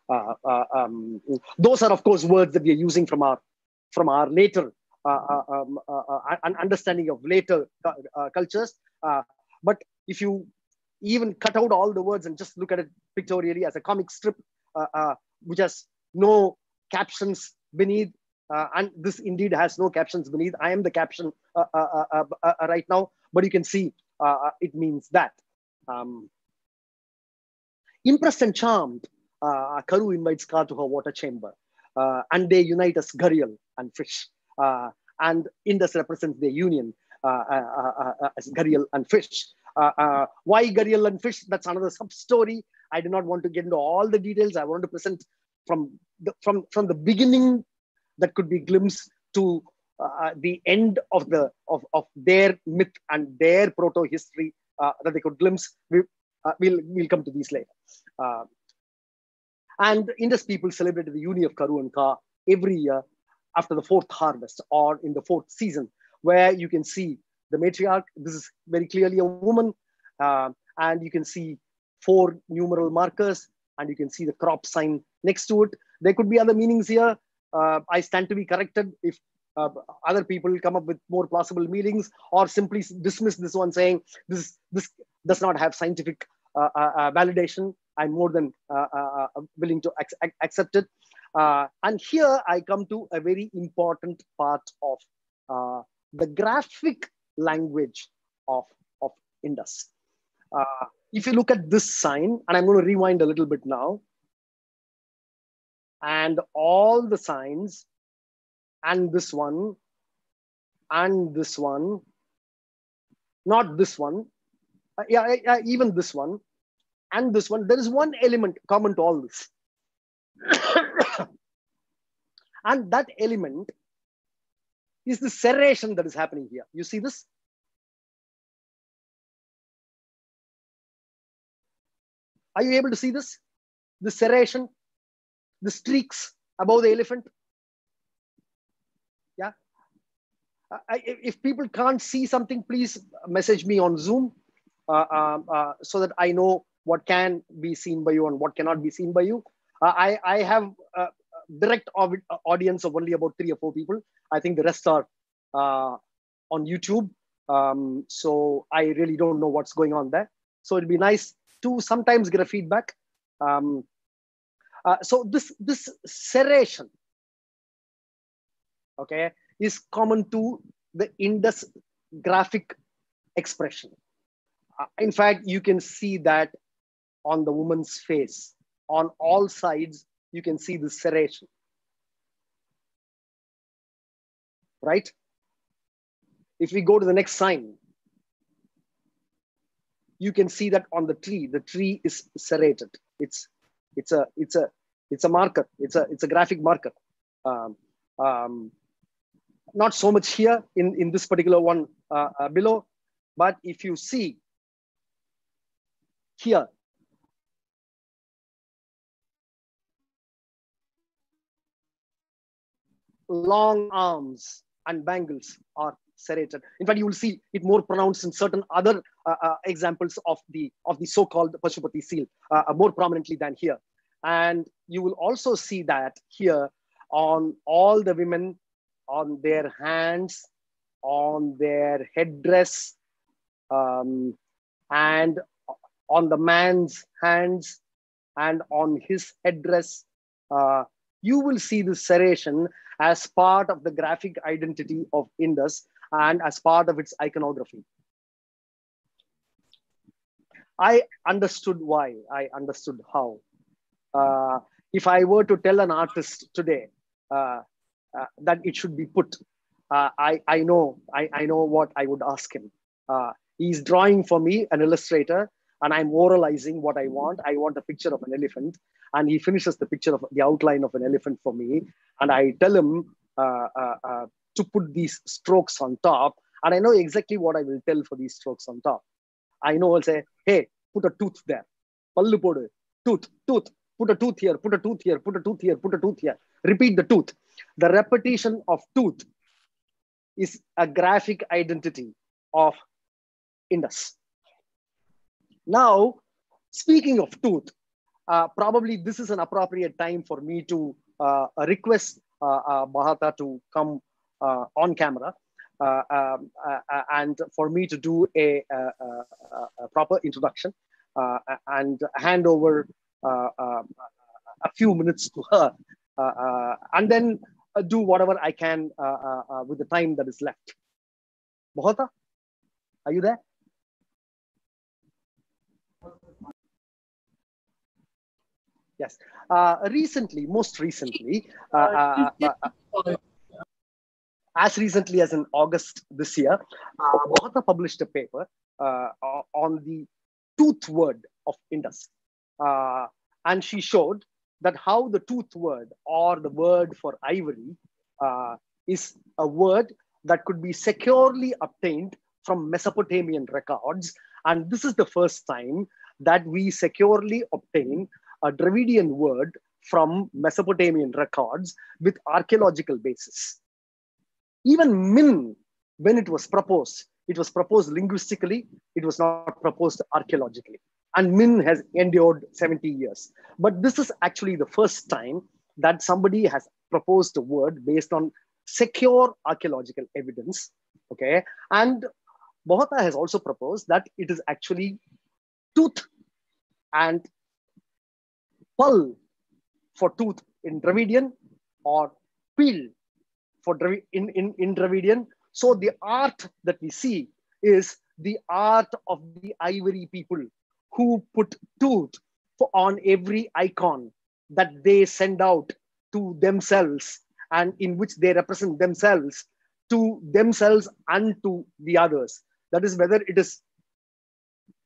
Uh, uh, um, those are, of course, words that we are using from our from our later uh, uh um, uh, uh, understanding of later cultures. but if you even cut out all the words and just look at it pictorially as a comic strip, which has no captions beneath, and this indeed has no captions beneath. I am the caption right now, but you can see it means that. Um, impressed and charmed, uh, Karu invites Ka to her water chamber, uh, and they unite as Gharial and fish. Uh, and Indus represents their union uh, uh, uh, as Gharial and fish. why Gharial and fish? That's another sub story. I do not want to get into all the details. I want to present from the, from from the beginning that could be glimpsed to uh, the end of the of, of their myth and their proto history that they could glimpse. We, uh, we'll, we'll come to these later. Uh, and Indus people celebrated the union of Karu and Ka every year after the fourth harvest or in the fourth season, where you can see the matriarch. This is very clearly a woman, uh, and you can see four numeral markers, and you can see the crop sign next to it. There could be other meanings here. Uh, I stand to be corrected if uh, other people come up with more plausible meanings or simply dismiss this one saying this this does not have scientific uh, uh, uh validation. I'm more than uh, uh, willing to ac accept it. And here i come to a very important part of the graphic language of of indus. If you look at this sign and i'm going to rewind a little bit now and all the signs and this one and this one not this one uh, yeah, yeah even this one and this one there is one element common to all this. And that element is the serration that is happening here. You see this? Are you able to see this? The serration the streaks above the elephant I, if people can't see something, please message me on Zoom uh, um, uh, so that I know what can be seen by you and what cannot be seen by you. Uh, I, I have a direct audience of only about three or four people. I think the rest are uh, on YouTube. Um, so I really don't know what's going on there. So it'd be nice to sometimes get a feedback. Um, uh, so this this serration, okay, is common to the Indus graphic expression. Uh, in fact, you can see that on the woman's face. On all sides, you can see the serration. Right? If we go to the next sign, you can see that on the tree, the tree is serrated. It's it's a it's a it's a marker. It's a it's a graphic marker. Um, um, not so much here in in this particular one uh, uh, below, but if you see here, long arms and bangles are serrated. In fact, you will see it more pronounced in certain other uh, uh, examples of the of the so-called Pashupati seal, uh, uh, more prominently than here. And you will also see that here on all the women, on their hands, on their headdress, um, and on the man's hands, and on his headdress, uh, you will see the serration as part of the graphic identity of Indus and as part of its iconography. I understood why, I understood how. Uh, if I were to tell an artist today uh, uh, that it should be put, uh, I, I know I, I know what I would ask him. Uh, he's drawing for me, an illustrator, and I'm moralizing what I want. I want a picture of an elephant, and he finishes the picture of the outline of an elephant for me, and I tell him uh, to put these strokes on top. And I know exactly what I will tell for these strokes on top. I know I'll say, hey, put a tooth there. Pallu tooth, tooth, put a tooth here, put a tooth here, put a tooth here, put a tooth here. Repeat the tooth. The repetition of tooth is a graphic identity of Indus. Now, speaking of tooth, uh, probably this is an appropriate time for me to uh, request uh, uh Bahata to come uh, on camera. Uh, um, and for me to do a, a, a proper introduction and hand over Uh, uh, uh, a few minutes to her, and then do whatever I can with the time that is left. Bahata, are you there? Yes. Uh, recently, most recently, uh, uh, as recently as in August this year, uh, published a paper uh, on the tooth word of Indus. Uh, and she showed that how the tooth word or the word for ivory uh, is a word that could be securely obtained from Mesopotamian records. And this is the first time that we securely obtain a Dravidian word from Mesopotamian records with archaeological basis. Even meen, when it was proposed, it was proposed linguistically, it was not proposed archaeologically. And meen has endured 70 years. But this is actually the first time that somebody has proposed a word based on secure archaeological evidence. Okay. And Bahata has also proposed that it is actually tooth and pul for tooth in Dravidian or peel for Dravid, in, in, in Dravidian. So the art that we see is the art of the ivory people who put tooth on every icon that they send out to themselves and in which they represent themselves to themselves and to the others. That is whether it is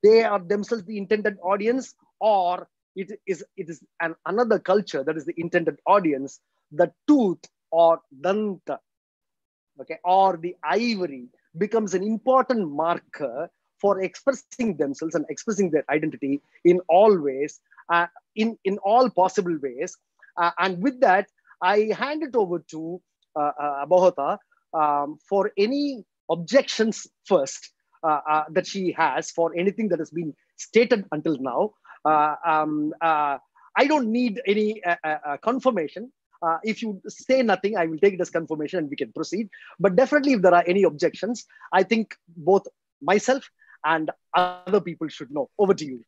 they are themselves the intended audience or it is it is an another culture that is the intended audience. The tooth or danta, okay, or the ivory becomes an important marker for expressing themselves and expressing their identity in all ways, uh, in, in all possible ways. Uh, and with that, I hand it over to uh, uh, Bahata um, for any objections first uh, uh, that she has for anything that has been stated until now. Um, I don't need any confirmation. Uh, if you say nothing, I will take it as confirmation and we can proceed. But definitely, if there are any objections, I think both myself and other people should know. Over to you.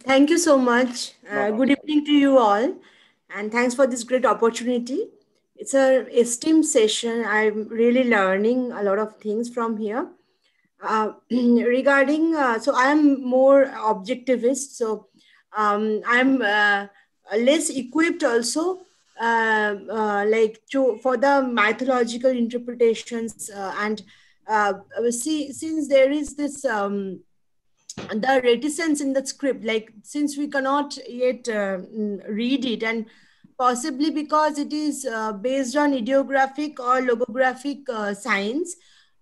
Thank you so much. Uh, good evening to you all. And thanks for this great opportunity. It's a esteemed session. I'm really learning a lot of things from here. Uh, regarding, uh, so I'm more objectivist. So um, I'm uh, less equipped also uh, uh, like to for the mythological interpretations uh, and see since there is this um, the reticence in the script like since we cannot yet read it and possibly because it is uh, based on ideographic or logographic uh, science.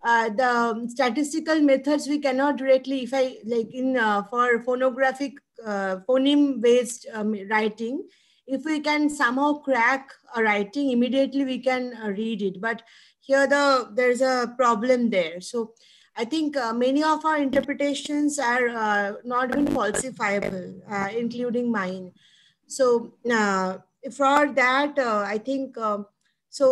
Uh, the statistical methods we cannot directly, if I like in for phonographic phoneme based um, writing, if we can somehow crack a writing immediately we can uh, read it but here the there's a problem there. So i think uh, many of our interpretations are uh, not even falsifiable uh, including mine. So uh, for that uh, i think um, so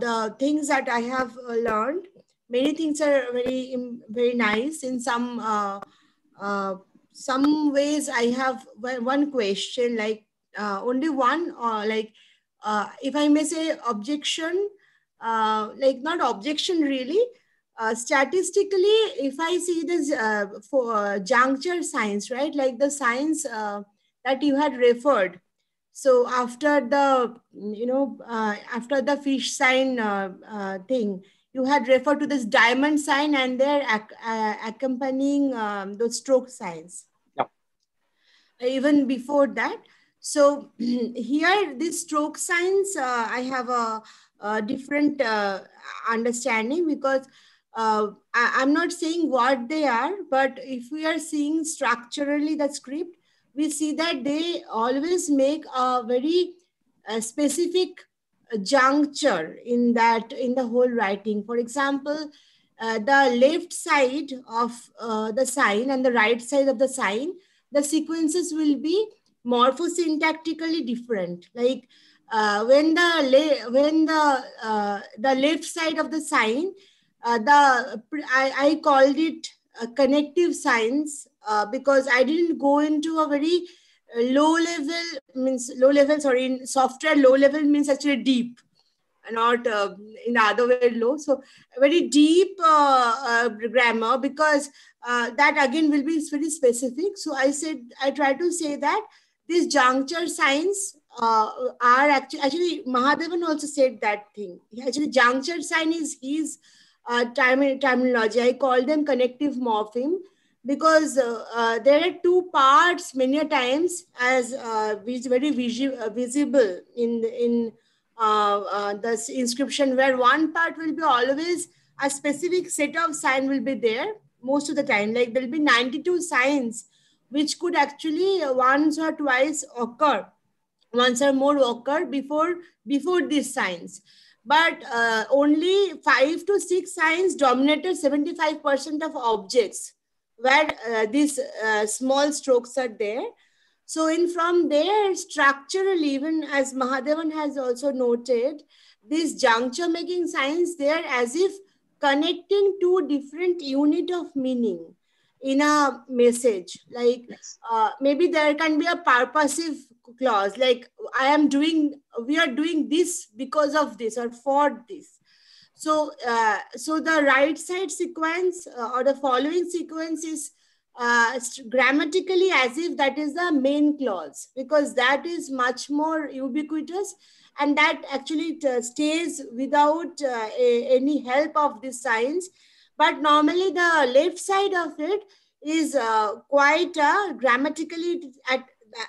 the things that i have learned many things are very very nice. In some some ways i have one question like uh, only one uh, like uh, if i may say objection uh, like not objection really. Uh, statistically if i see this uh, for juncture signs right like the science that you had referred. So after the you know after the fish sign thing you had referred to this diamond sign and their ac- accompanying um, those stroke signs. Yeah. even before that. So here, these stroke signs, uh, I have a, a different uh, understanding because uh, I, am not saying what they are, but if we are seeing structurally the script, we see that they always make a very uh, specific juncture in that in the whole writing. For example, uh, the left side of uh, the sign and the right side of the sign, the sequences will be morphosyntactically different. Like uh, when the when the uh, the left side of the sign, uh, the I, I called it connective signs uh, because I didn't go into a very uh, low level means low level sorry in software low level means actually deep not uh, in the other way low. So very deep grammar because that again will be very specific. So i said i try to say that these juncture signs uh, are actually actually Mahadevan also said that thing. Actually, juncture sign is his uh, term, terminology. I call them connective morpheme because uh, uh, there are two parts many times as uh, very visi- uh, visible in in uh, uh, the inscription where one part will be always a specific set of sign will be there most of the time like there will be 92 signs which could actually once or twice occur, once or more occur before, before these signs. But uh, only five to six signs dominated 75% of objects where uh, these uh, small strokes are there. So in from there, structurally, even as Mahadevan has also noted, these juncture making signs, they are as if connecting two different unit of meaning in a message like yes. uh, maybe there can be a purposive clause like i am doing we are doing this because of this or for this. So uh, so the right side sequence uh, or the following sequence is uh, grammatically as if that is the main clause because that is much more ubiquitous and that actually uh, stays without uh, a, any help of this science. But normally the left side of it is uh, quite uh, grammatically at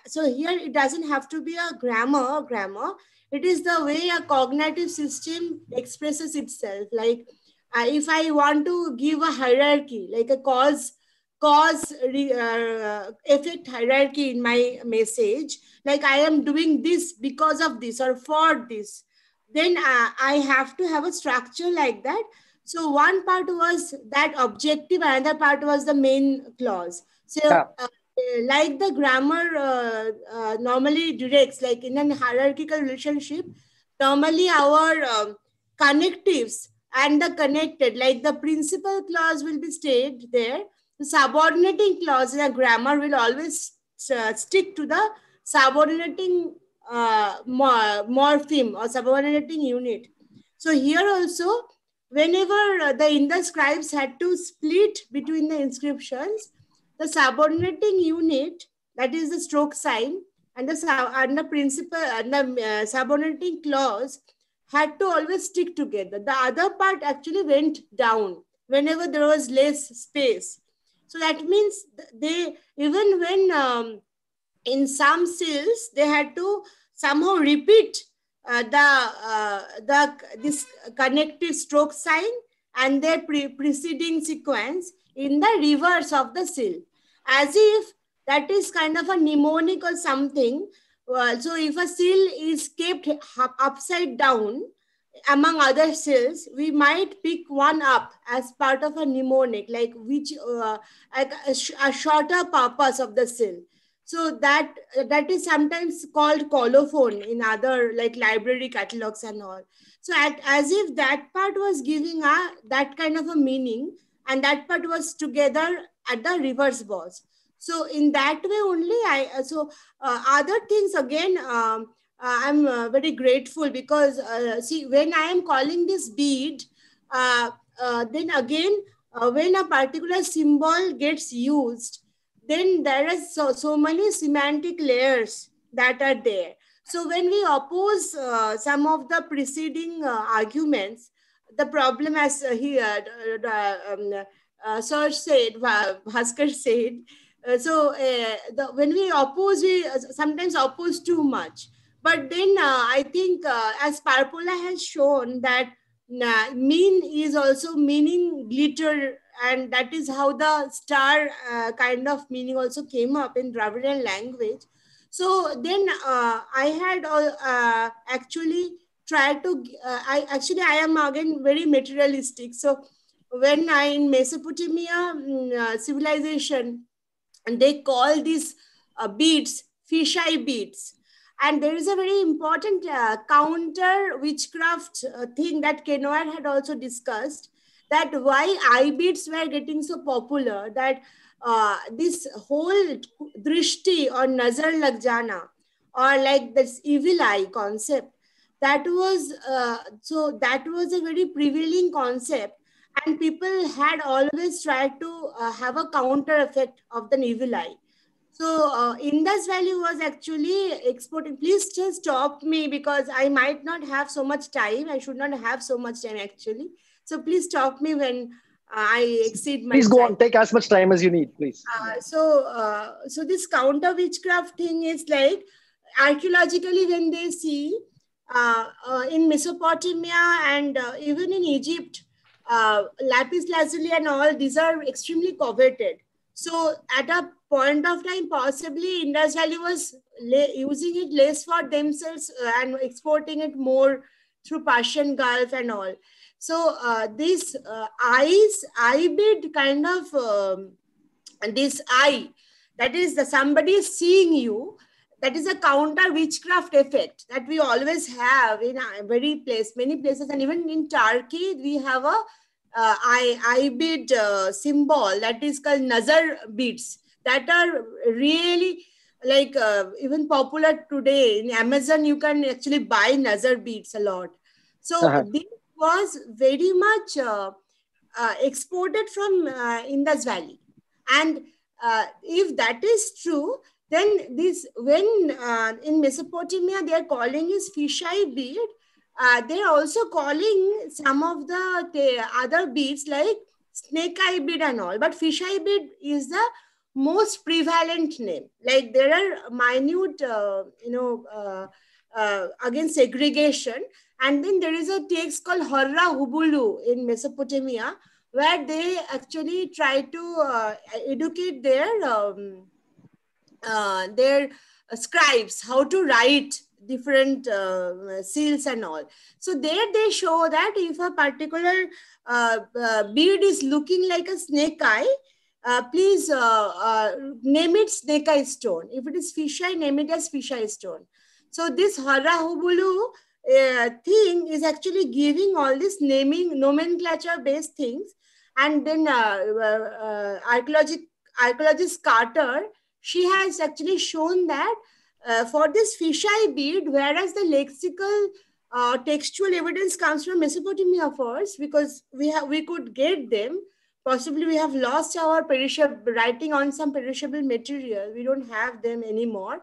so here it doesn't have to be a grammar grammar it is the way a cognitive system expresses itself like uh, if i want to give a hierarchy like a cause cause uh, effect hierarchy in my message like i am doing this because of this or for this then uh, i have to have a structure like that so one part was that objective, another part was the main clause. So yeah. Uh, uh, like the grammar uh, uh, normally directs, like in a hierarchical relationship, normally our um, connectives and the connected, like the principal clause will be stayed there. The subordinating clause in a grammar will always uh, stick to the subordinating uh, morpheme or subordinating unit. So here also, whenever the Indus scribes had to split between the inscriptions, the subordinating unit, that is the stroke sign, and the, and the principal and the uh, subordinating clause had to always stick together. The other part actually went down whenever there was less space. So that means they, even when um, in some seals, they had to somehow repeat uh, the, uh, the this connective stroke sign and their pre preceding sequence in the reverse of the seal, as if that is kind of a mnemonic or something. Uh, so if a seal is kept upside down, among other seals, we might pick one up as part of a mnemonic, like which uh, a, a, shorter purpose of the seal. So that that is sometimes called colophon in other like library catalogs and all. So at, as if that part was giving a that kind of a meaning, and that part was together at the reverse boss. So in that way only, I so uh, other things again. Um, uh, I'm uh, very grateful because uh, see when I am calling this bead, then again when a particular symbol gets used, then there is so, so many semantic layers that are there. So when we oppose uh, some of the preceding uh, arguments, the problem as uh, here, um, uh, Serge said, Bhaskar said, so the, when we oppose, we sometimes oppose too much. But then uh, I think uh, as Parpola has shown that uh, meen is also meaning glitter and that is how the star uh, kind of meaning also came up in Dravidian language. So then uh, I had uh, actually tried to, I actually I am again very materialistic. So when I in Mesopotamia um, civilization, and they call these beads fisheye beads. And there is a very important uh, counter witchcraft uh, thing that Kenoyer had also discussed that why eye beads were getting so popular, that uh, this whole drishti or nazar lagjana or like this evil eye concept, that was, uh, so that was a very prevailing concept and people had always tried to uh, have a counter effect of the evil eye so uh, Indus Valley was actually exporting. Please just stop me because I might not have so much time. I should not have so much time actually. So please stop me when uh, I exceed my. Please go time. on. Take as much time as you need, please. Uh, so uh, so this counter witchcraft thing is like archaeologically when they see uh, uh, in Mesopotamia and even in Egypt, lapis lazuli and all these are extremely coveted. So at a point of time, possibly Indus Valley was using it less for themselves uh, and exporting it more through Persian Gulf and all. So uh, this uh, eyes, eye bid kind of um, this eye, that is the somebody is seeing you, that is a counter witchcraft effect that we always have in very place, many places, and even in Turkey we have a uh, eye, eye bead uh, symbol that is called nazar beads that are really like uh, even popular today. In amazon you can actually buy nazar beads a lot. So uh-huh. this was very much uh, uh, exported from uh, indus valley. And uh, if that is true then this when uh, in mesopotamia they are calling is fisheye bead they're also calling some of the, the other beads like snake eye bead and all but fisheye bead is the most prevalent name. Like there are minute, uh, you know, uh, uh, again segregation. And then there is a text called Horra Hubulu in Mesopotamia, where they actually try to uh, educate their um, uh, their scribes how to write different uh, seals and all. So there they show that if a particular uh, uh, bead is looking like a snake eye, uh, please uh, uh, name it snake eye stone. If it is fish eye, name it as fish eye stone. So this Hara Hubulu uh, thing is actually giving all this naming nomenclature based things. And then uh, uh, archaeologist Carter, she has actually shown that for this fish eye bead, whereas the lexical uh, textual evidence comes from Mesopotamia first because we have we could get them. Possibly we have lost our perishable writing on some perishable material. We don't have them anymore,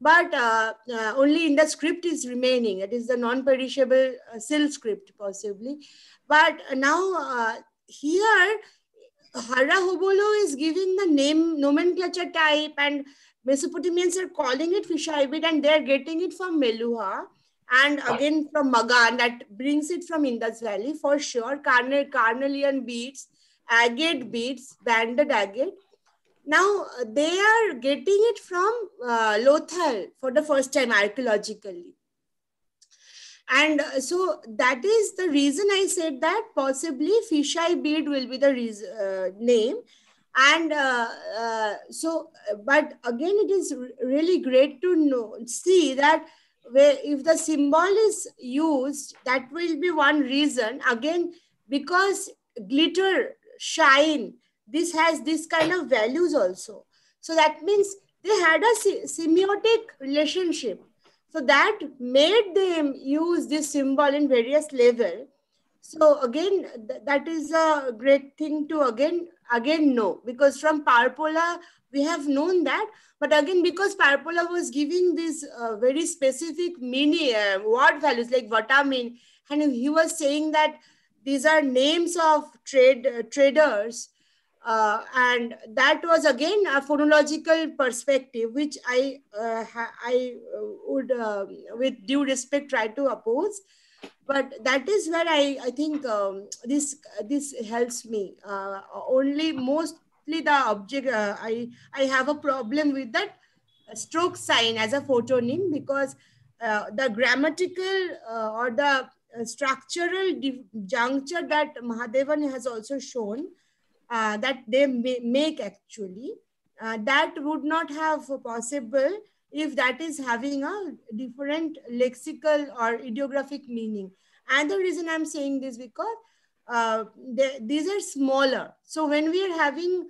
but uh, uh, only in the script is remaining. It is the non-perishable uh, script possibly. But now uh, here, Hara Hobolo is giving the name nomenclature type and Mesopotamians are calling it fisheye bead and they're getting it from Meluhha and again from Magan that brings it from Indus Valley for sure. Carnel, carnelian beads, agate beads, banded agate. Now they are getting it from uh, Lothal for the first time archaeologically. And uh, so that is the reason I said that possibly fisheye bead will be the reason, uh, name. And uh, uh, so, but again, it is really great to know, see that where if the symbol is used, that will be one reason. Again, because glitter, shine, this has this kind of values also. So that means they had a semiotic relationship. So that made them use this symbol in various level. So again, th that is a great thing to again again know because from Parpola we have known that but again because Parpola was giving these uh, very specific mini uh, word values like vitamin and he was saying that these are names of trade uh, traders uh, and that was again a phonological perspective which i uh, i uh, would with due respect try to oppose. But that is where i i think um, this this helps me. Only mostly the object, uh, I, I have a problem with that stroke sign as a photonym because uh, the grammatical uh, or the uh, structural juncture that Mahadevan has also shown uh, that they make actually, uh, that would not have possible if that is having a different lexical or ideographic meaning. And the reason I'm saying this because uh, they, these are smaller. So when we are having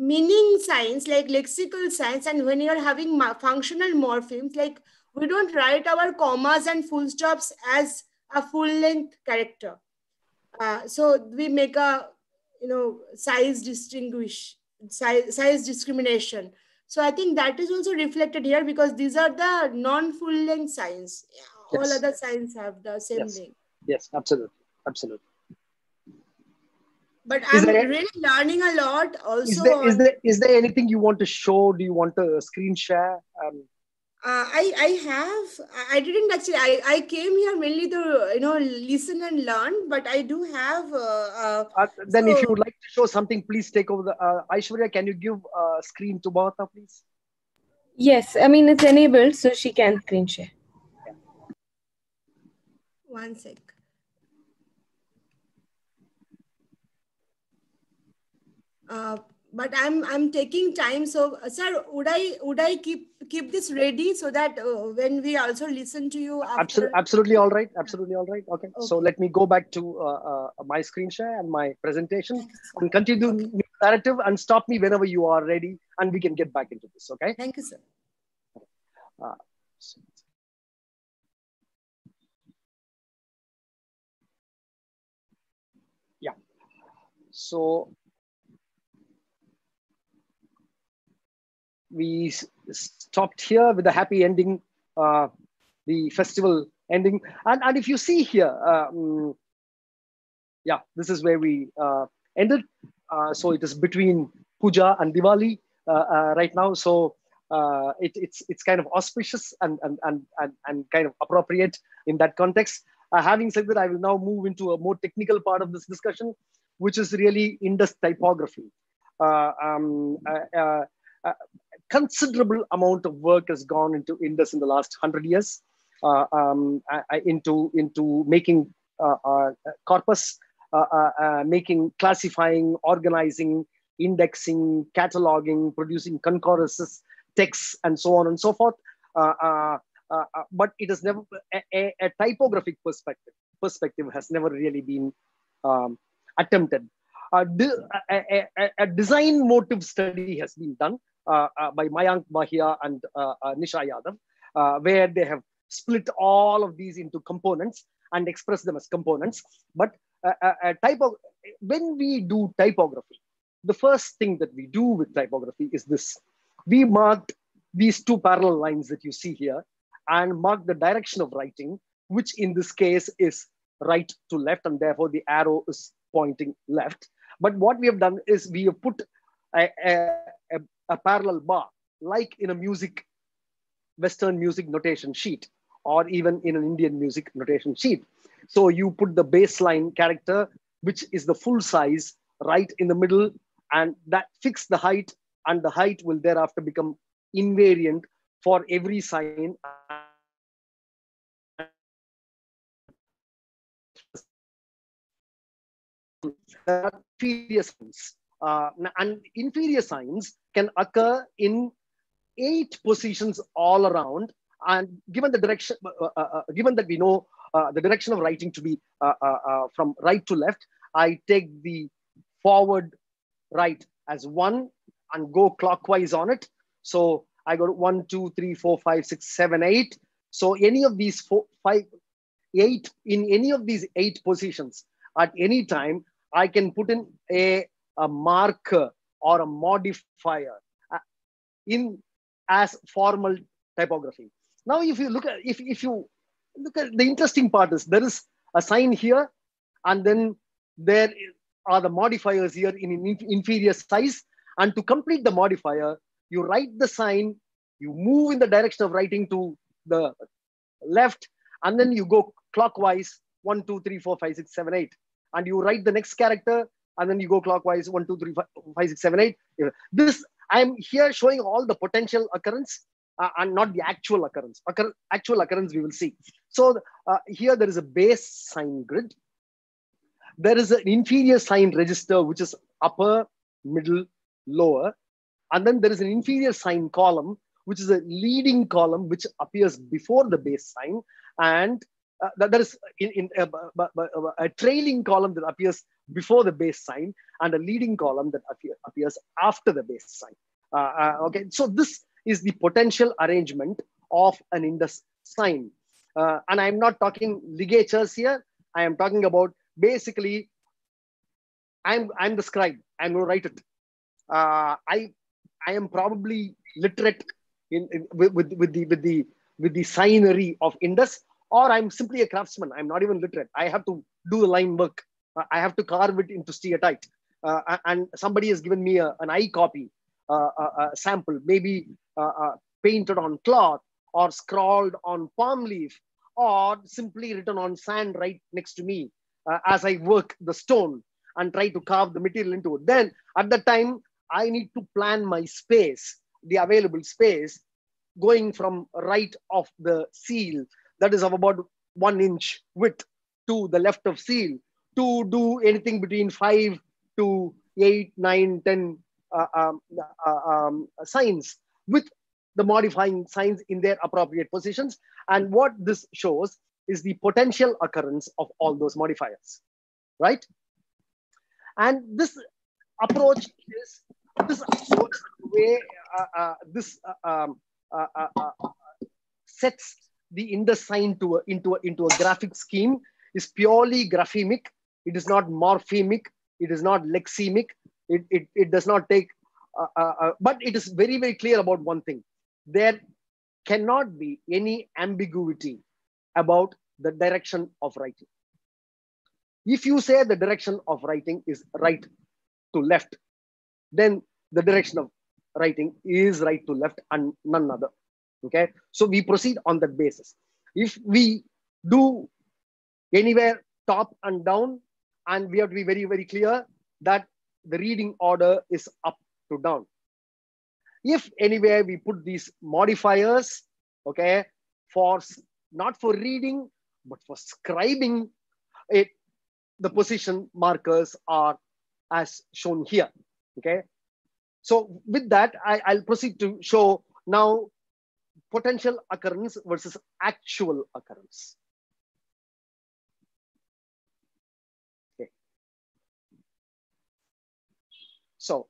meaning science like lexical science and when you're having functional morphemes like we don't write our commas and full stops as a full length character uh, so we make a you know size distinguish size, size discrimination so i think that is also reflected here because these are the non full length signs yes. all other signs have the same yes. thing yes absolutely absolutely but is I'm really learning a lot also. Is there, is there is there anything you want to show? Do you want to screen share? Um, uh, I I have I didn't actually I, I came here mainly to you know listen and learn but I do have uh, uh, uh then so, if you would like to show something please take over the uh, Aishwarya can you give a screen to Bahata please yes I mean it's enabled so she can screen share yeah. one sec Uh, but I'm I'm taking time. So, uh, sir, would I would I keep keep this ready so that uh, when we also listen to you? After... Absolutely, absolutely, all right, absolutely, all right. Okay. okay. So let me go back to uh, uh, my screen share and my presentation and continue the narrative and stop me whenever you are ready, and we can get back into this. Okay. Thank you, sir. So yeah. So we stopped here with a happy ending, uh, the festival ending. And, and if you see here, um, yeah, this is where we uh, ended. Uh, so it is between Puja and Diwali uh, uh, right now. So uh, it, it's, it's kind of auspicious and, and, and, and, and kind of appropriate in that context. having said that, I will now move into a more technical part of this discussion, which is really Indus typography. Um, considerable amount of work has gone into Indus in the last hundred years, uh, um, into into making uh, uh corpus, uh, uh, making, classifying, organizing, indexing, cataloging, producing concurrences, texts, and so on and so forth. Uh, uh, uh, uh but it has never a, a, a, typographic perspective perspective has never really been um, attempted. Uh, a, a, design motive study has been done uh, Uh, uh, by Mayank Vahia and uh, Nisha Yadav, where they have split all of these into components and express them as components. But a type of when we do typography, the first thing that we do with typography is this. We marked these two parallel lines that you see here and mark the direction of writing, which in this case is right to left, and therefore the arrow is pointing left. But what we have done is we have put a, a, a, parallel bar, like in a music, Western music notation sheet, or even in an Indian music notation sheet. So you put the baseline character, which is the full size, right in the middle, and that fix the height, and the height will thereafter become invariant for every sign. Uh, and inferior signs can occur in eight positions all around. And given the direction, uh, uh, uh given that we know uh, the direction of writing to be uh, from right to left, I take the forward right as one and go clockwise on it. So I go one, two, three, four, five, six, seven, eight. So any of these four, five, eight, in any of these eight positions at any time, I can put in a, a marker or a modifier uh, in as formal typography. Now, if you look at, if, if you look at the interesting part is there is a sign here and then there are the modifiers here in an inferior size. And to complete the modifier, you write the sign, you move in the direction of writing to the left, and then you go clockwise one, two, three, four, five, six, seven, eight, and you write the next character, and then you go clockwise one, two, three, five, five six, seven, eight. This I'm here showing all the potential occurrence uh, and not the actual occurrence. Occur actual occurrence we will see. So uh, here there is a base sign grid. There is an inferior sign register which is upper, middle, lower, and then there is an inferior sign column, which is a leading column which appears before the base sign. And uh, there is in, in uh, a trailing column that appears before the base sign and a leading column that appear, appears after the base sign. Uh, uh, okay, so this is the potential arrangement of an indus sign. Uh, and I'm not talking ligatures here. I am talking about basically, I'm, I'm the scribe. I'm going to write it. Uh, I I am probably literate in, in with, with, the with the with the signery of Indus, or I'm simply a craftsman. I'm not even literate. I have to do the line work. Uh, I have to carve it into steatite. Uh, and somebody has given me a, an eye copy, uh, a, a, sample, maybe uh, uh, painted on cloth or scrawled on palm leaf or simply written on sand right next to me uh, as I work the stone and try to carve the material into it. Then at that time, I need to plan my space, the available space, going from right of the seal, that is of about one inch width, to the left of seal, to do anything between five to eight, nine, ten uh, um, uh, um, signs with the modifying signs in their appropriate positions. And what this shows is the potential occurrence of all those modifiers, right? And this approach is this approach way uh, uh, this uh, um, uh, sets the indus sign to a, into, a, into a graphic scheme is purely graphemic. It is not morphemic. It is not lexemic. It, it, it does not take, uh, uh, uh, but it is very, very clear about one thing. There cannot be any ambiguity about the direction of writing. If you say the direction of writing is right to left, then the direction of writing is right to left and none other. Okay, so we proceed on that basis. If we do anywhere top and down, and we have to be very, very clear that the reading order is up to down. If anywhere we put these modifiers, okay, for not for reading, but for scribing, it the position markers are as shown here. Okay. So with that, I, I'll proceed to show now potential occurrence versus actual occurrence. So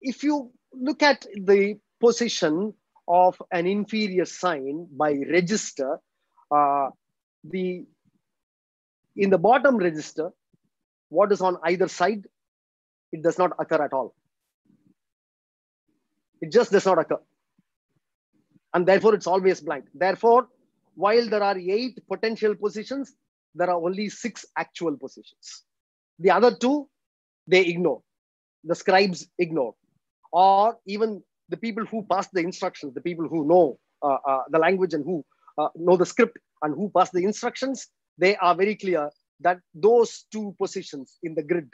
if you look at the position of an inferior sign by register, uh, the in the bottom register, what is on either side, it does not occur at all. It just does not occur. And therefore, it's always blank. Therefore, while there are eight potential positions, there are only six actual positions. The other two, they ignore. The scribes ignore. Or even the people who pass the instructions, the people who know uh, uh, the language and who uh, know the script and who pass the instructions, they are very clear that those two positions in the grid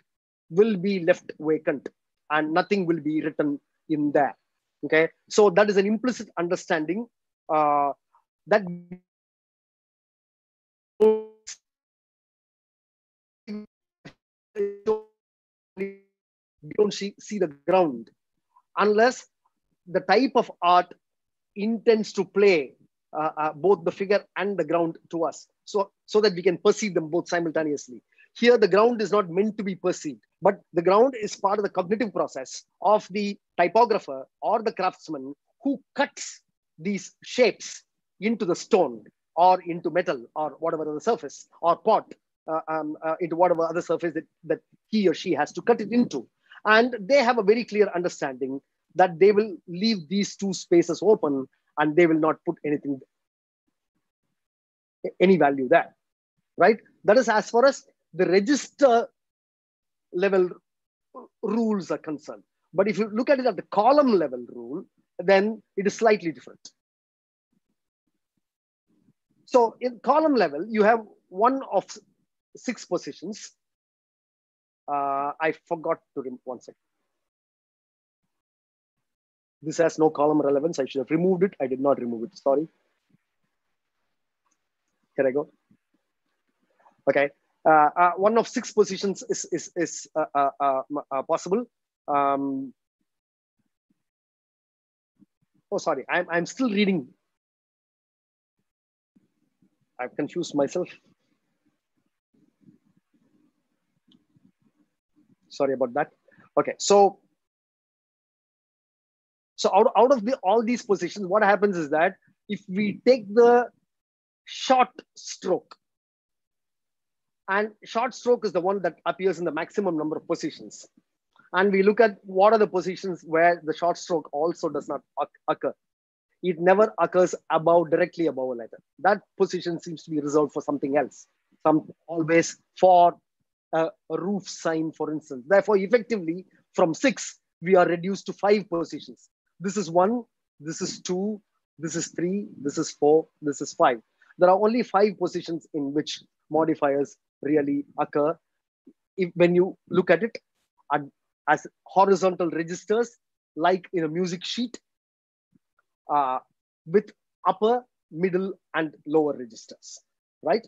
will be left vacant and nothing will be written in there. Okay, so that is an implicit understanding uh, that don't see, see the ground unless the type of art intends to play uh, uh, both the figure and the ground to us. So so that we can perceive them both simultaneously. Here the ground is not meant to be perceived but the ground is part of the cognitive process of the typographer or the craftsman who cuts these shapes into the stone or into metal or whatever other surface or pot uh, um, uh, into whatever other surface that, that he or she has to cut it into and they have a very clear understanding that they will leave these two spaces open and they will not put anything, any value there, right? That is as far as the register level rules are concerned. But if you look at it at the column level rule, then it is slightly different. So in column level, you have one of six positions. Uh, I forgot to remove one second. This has no column relevance. I should have removed it. I did not remove it. Sorry. Here I go. Okay. Uh, uh, one of six positions is, is, is uh, uh, uh, possible. Um, oh, sorry. I'm, I'm still reading. I've confused myself. Sorry about that. Okay. So so out, out of the, all these positions, what happens is that if we take the short stroke, and short stroke is the one that appears in the maximum number of positions. And we look at what are the positions where the short stroke also does not occur. It never occurs above, directly above a letter. That position seems to be reserved for something else. Some always for a, roof sign, for instance. Therefore, effectively, from six, we are reduced to five positions. This is one, this is two, this is three, this is four, this is five. There are only five positions in which modifiers really occur. If, when you look at it as horizontal registers, like in a music sheet, uh, with upper, middle, and lower registers, right?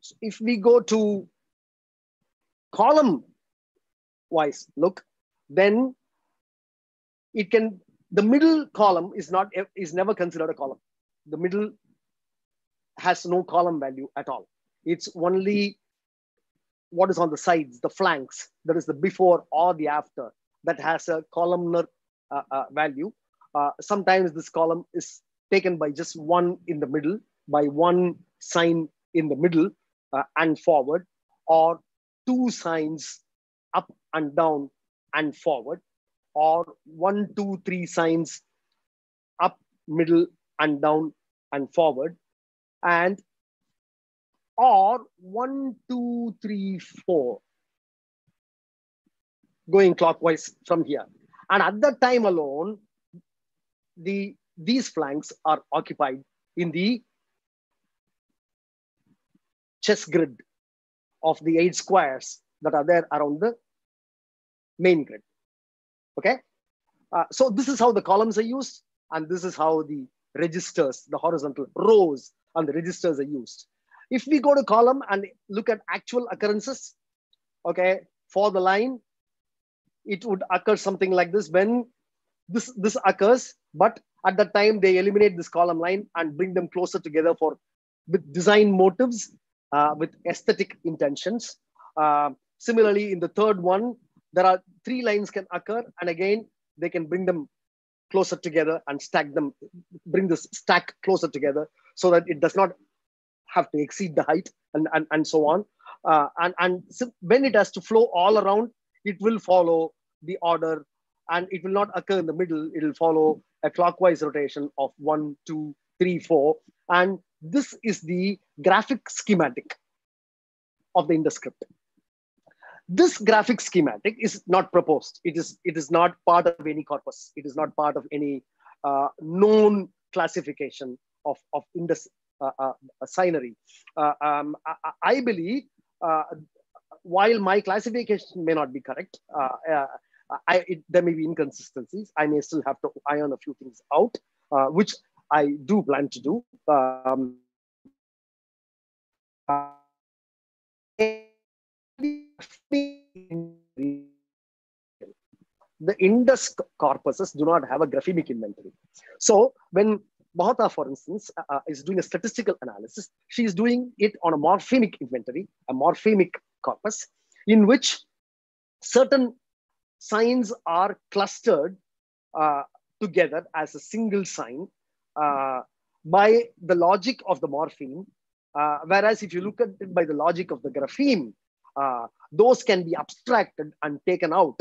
So if we go to column wise look, then it can the middle column is not is never considered a column the middle has no column value at all it's only what is on the sides the flanks that is the before or the after that has a columnar uh, uh, value uh, sometimes this column is taken by just one in the middle by one sign in the middle uh, and forward or two signs up and down and forward or one, two, three signs up, middle, and down and forward. And or one, two, three, four, going clockwise from here. And at that time alone, the these flanks are occupied in the chess grid of the eight squares that are there around the main grid. Okay. Uh, so this is how the columns are used. And this is how the registers, the horizontal rows and the registers are used. If we go to column and look at actual occurrences, okay, for the line, it would occur something like this when this, this occurs, but at that time they eliminate this column line and bring them closer together for with design motives, uh, with aesthetic intentions. Uh, similarly, in the third one, there are three lines can occur, and again, they can bring them closer together and stack them, bring this stack closer together so that it does not have to exceed the height and, and, and so on. Uh, and and when it has to flow all around, it will follow the order and it will not occur in the middle. It will follow a clockwise rotation of one, two, three, four. And this is the graphic schematic of the Indus script. This graphic schematic is not proposed. It is, it is not part of any corpus. It is not part of any uh, known classification of, of Indus signery. Uh, um, I, believe, uh, while my classification may not be correct, uh, I, it, there may be inconsistencies. I may still have to iron a few things out, which I do plan to do. Um, the Indus corpuses do not have a graphemic inventory. So when Mahota, for instance, uh, uh, is doing a statistical analysis, she is doing it on a morphemic inventory, a morphemic corpus, in which certain signs are clustered uh, together as a single sign uh, by the logic of the morpheme. Uh, whereas if you look at it by the logic of the grapheme, uh, those can be abstracted and taken out.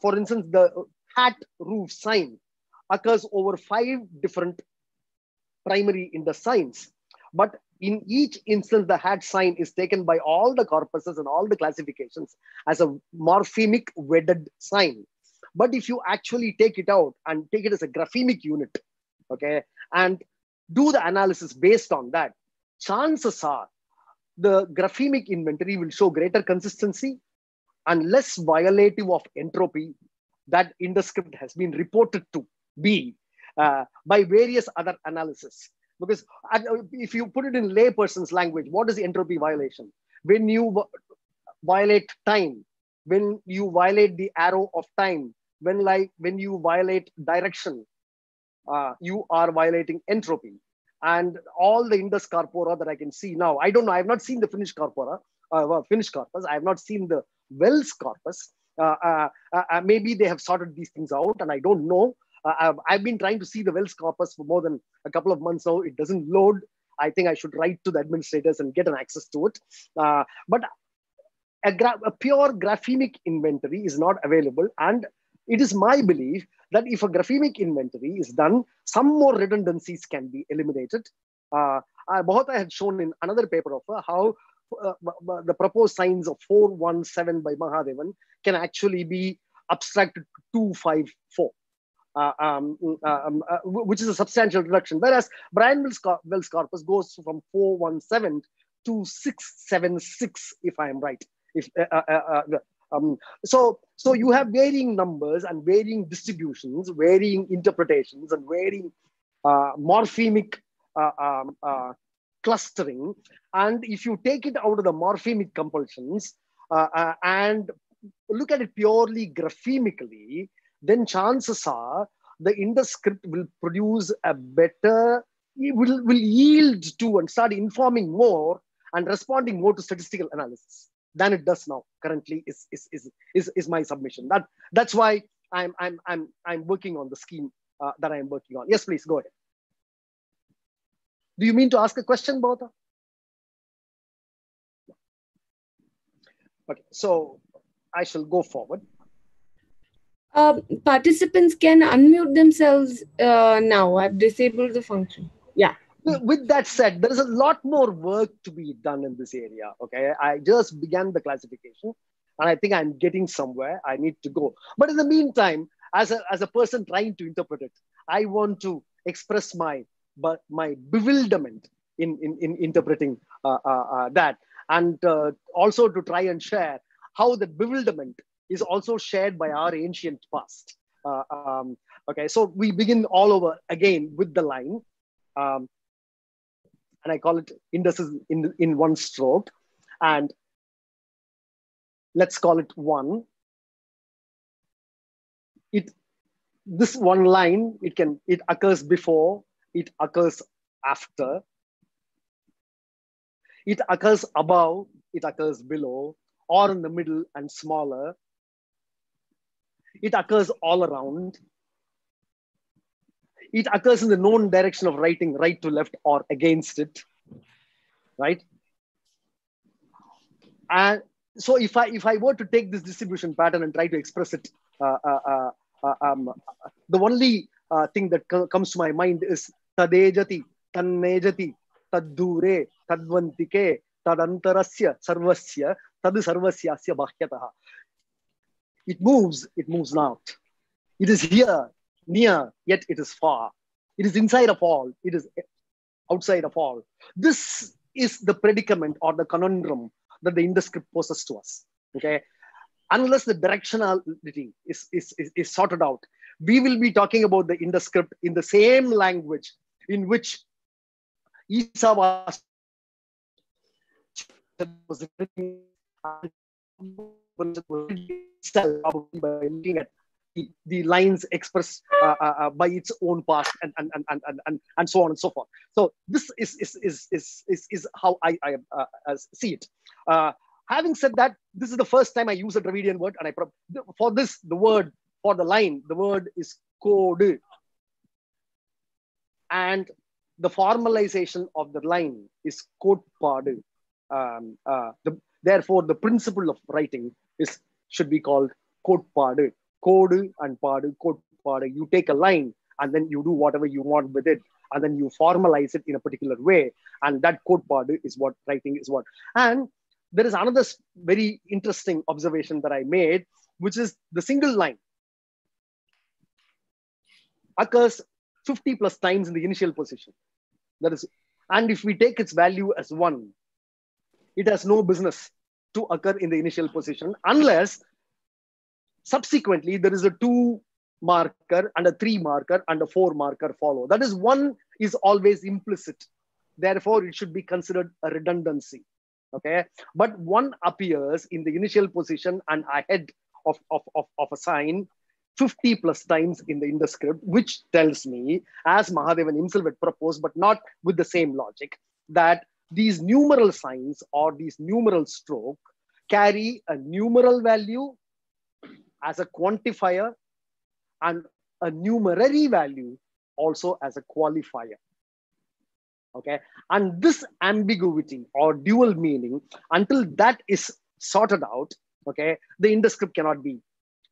For instance, the hat roof sign occurs over five different primary in the signs. But in each instance, the hat sign is taken by all the corpuses and all the classifications as a morphemic wedded sign. But if you actually take it out and take it as a graphemic unit, okay, and do the analysis based on that, chances are the graphemic inventory will show greater consistency and less violative of entropy that IndusScript has been reported to be uh, by various other analysis. Because uh, if you put it in layperson's language, what is entropy violation? When you violate time, when you violate the arrow of time, when like when you violate direction, uh, you are violating entropy. And all the Indus corpora that I can see now, I don't know, I have not seen the Finnish corpora, uh, corpus. I have not seen the Wells corpus. Uh, uh, uh, maybe they have sorted these things out, and I don't know. I've, I've been trying to see the Wells corpus for more than a couple of months now. It doesn't load. I think I should write to the administrators and get an access to it. but a, a pure graphemic inventory is not available, and it is my belief that if a graphemic inventory is done, some more redundancies can be eliminated. Uh, Mahota had shown in another paper of uh, how uh, the proposed signs of 417 by Mahadevan can actually be abstracted to 254. Uh, um, uh, um, uh, which is a substantial reduction. Whereas Bryan Wells corpus goes from 417 to 676, if I am right. If uh, uh, um, so, so you have varying numbers and varying distributions, varying interpretations, and varying morphemic um, clustering. And if you take it out of the morphemic compulsions and look at it purely graphemically, then chances are the Indus script will produce a better, will, will yield to and start informing more and responding more to statistical analysis than it does now currently is, is, is, is, is my submission. That, that's why I'm, I'm, I'm, I'm working on the scheme uh, that I'm working on. Yes, please go ahead. Do you mean to ask a question, Bahata? Okay, so I shall go forward. Uh, participants can unmute themselves uh, now. I've disabled the function. Yeah. With that said, there is a lot more work to be done in this area. Okay. I just began the classification and I think I'm getting somewhere. I need to go. But in the meantime, as a, as a person trying to interpret it, I want to express my but my bewilderment in, in, in interpreting uh, uh, uh that and uh, also to try and share how the bewilderment is also shared by our ancient past. Uh, um, okay, so we begin all over again with the line. Um, and I call it indices in, in one stroke. And let's call it one. it this one line it can it occurs before it occurs after it occurs above it occurs below or in the middle and smaller it occurs all around. It occurs in the known direction of writing right to left or against it right? And so if i if i were to take this distribution pattern and try to express it uh, uh, uh, uh um, the only uh, thing that co- comes to my mind is tadejati tannejati taddure tadvantike tadantarasya sarvasya tad sarvasyasya bahyatah it moves it moves not it is here near, yet it is far. It is inside of all, it is outside of all. This is the predicament or the conundrum that the IndusScript poses to us. Okay. Unless the directionality is, is, is, is sorted out, we will be talking about the IndusScript in the same language in which Isa was written by looking at the, the lines expressed uh, uh, uh, by its own past and, and, and, and, and, and so on and so forth. So this is, is, is, is, is, is how I, I uh, see it. Uh, having said that, this is the first time I use a Dravidian word and I, for this, the word, for the line, the word is code. And the formalization of the line is kotpadu. Um, uh, the, therefore, the principle of writing is should be called kotpadu code and padu, code padu. You take a line and then you do whatever you want with it. And then you formalize it in a particular way. And that code padu is what writing is what. And there is another very interesting observation that I made, which is the single line occurs 50 plus times in the initial position. That is, and if we take its value as one, it has no business to occur in the initial position unless Subsequently, there is a two marker and a three marker and a four marker follow. That is one is always implicit. Therefore, it should be considered a redundancy. Okay. But one appears in the initial position and ahead of, of, of, of a sign 50 plus times in the IndusScript, which tells me, as Mahadevan himself had proposed, but not with the same logic, that these numeral signs or these numeral stroke carry a numeral value as a quantifier and a numerary value also as a qualifier. Okay, and this ambiguity or dual meaning, until that is sorted out, okay, the IndusScript cannot be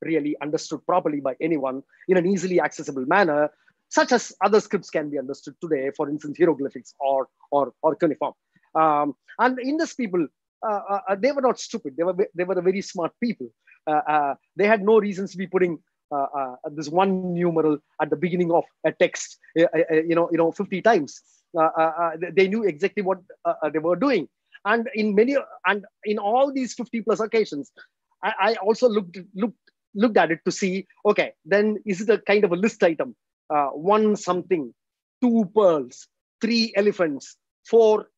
really understood properly by anyone in an easily accessible manner, such as other scripts can be understood today, for instance, hieroglyphics or, or, or cuneiform. Um, and Indus people, uh, uh, they were not stupid. They were, they were very smart people. Uh, uh, they had no reasons to be putting uh, this one numeral at the beginning of a text, you know, you know, 50 times. they knew exactly what they were doing. And in many, and in all these 50 plus occasions, I, I also looked, looked, looked at it to see, okay, then is it a kind of a list item? one something, two pearls, three elephants, four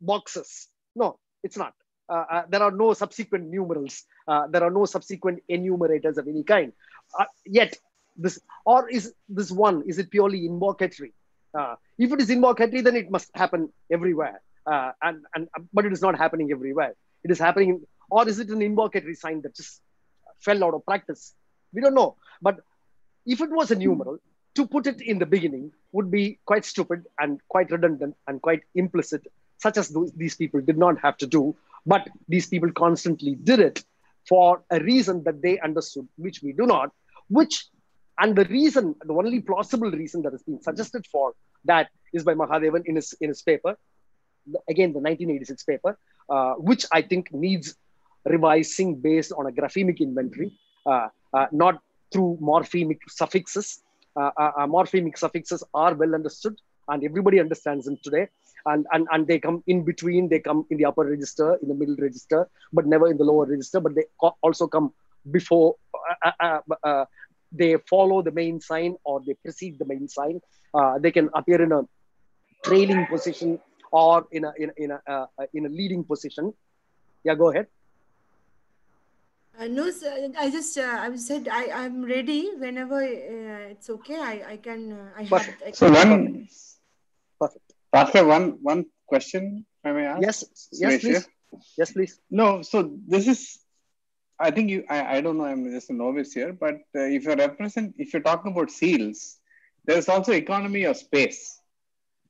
boxes. No, it's not. Uh, uh, there are no subsequent numerals. Uh, there are no subsequent enumerators of any kind. Uh, yet, this or is this one? Is it purely invocatory? Uh, if it is invocatory, then it must happen everywhere. Uh, and and but it is not happening everywhere. It is happening, or is it an invocatory sign that just fell out of practice? We don't know. But if it was a numeral, to put it in the beginning would be quite stupid and quite redundant and quite implicit, such as those, these people did not have to do but these people constantly did it for a reason that they understood, which we do not, which, and the reason, the only plausible reason that has been suggested for that is by Mahadevan in his, in his paper, again, the 1986 paper, uh, which I think needs revising based on a graphemic inventory, uh, uh, not through morphemic suffixes. Uh, uh, uh, morphemic suffixes are well understood and everybody understands them today and, and, and they come in between, they come in the upper register, in the middle register, but never in the lower register, but they also come before, uh, uh, uh, uh, they follow the main sign or they precede the main sign. Uh, they can appear in a trailing position or in a, in, in, a, uh, in a leading position. Yeah, go ahead. Uh, no, sir, I just uh, I said I I'm ready whenever uh, it's okay. I I can uh, I Perfect. have. I So can- one, Bhaskar, one one question I may ask. Yes, yes, Suresh here? please. Yes, please. No, so this is, I think you, I, I don't know, I'm just a novice here, but uh, if you're represent, if you're talking about seals, there's also economy of space.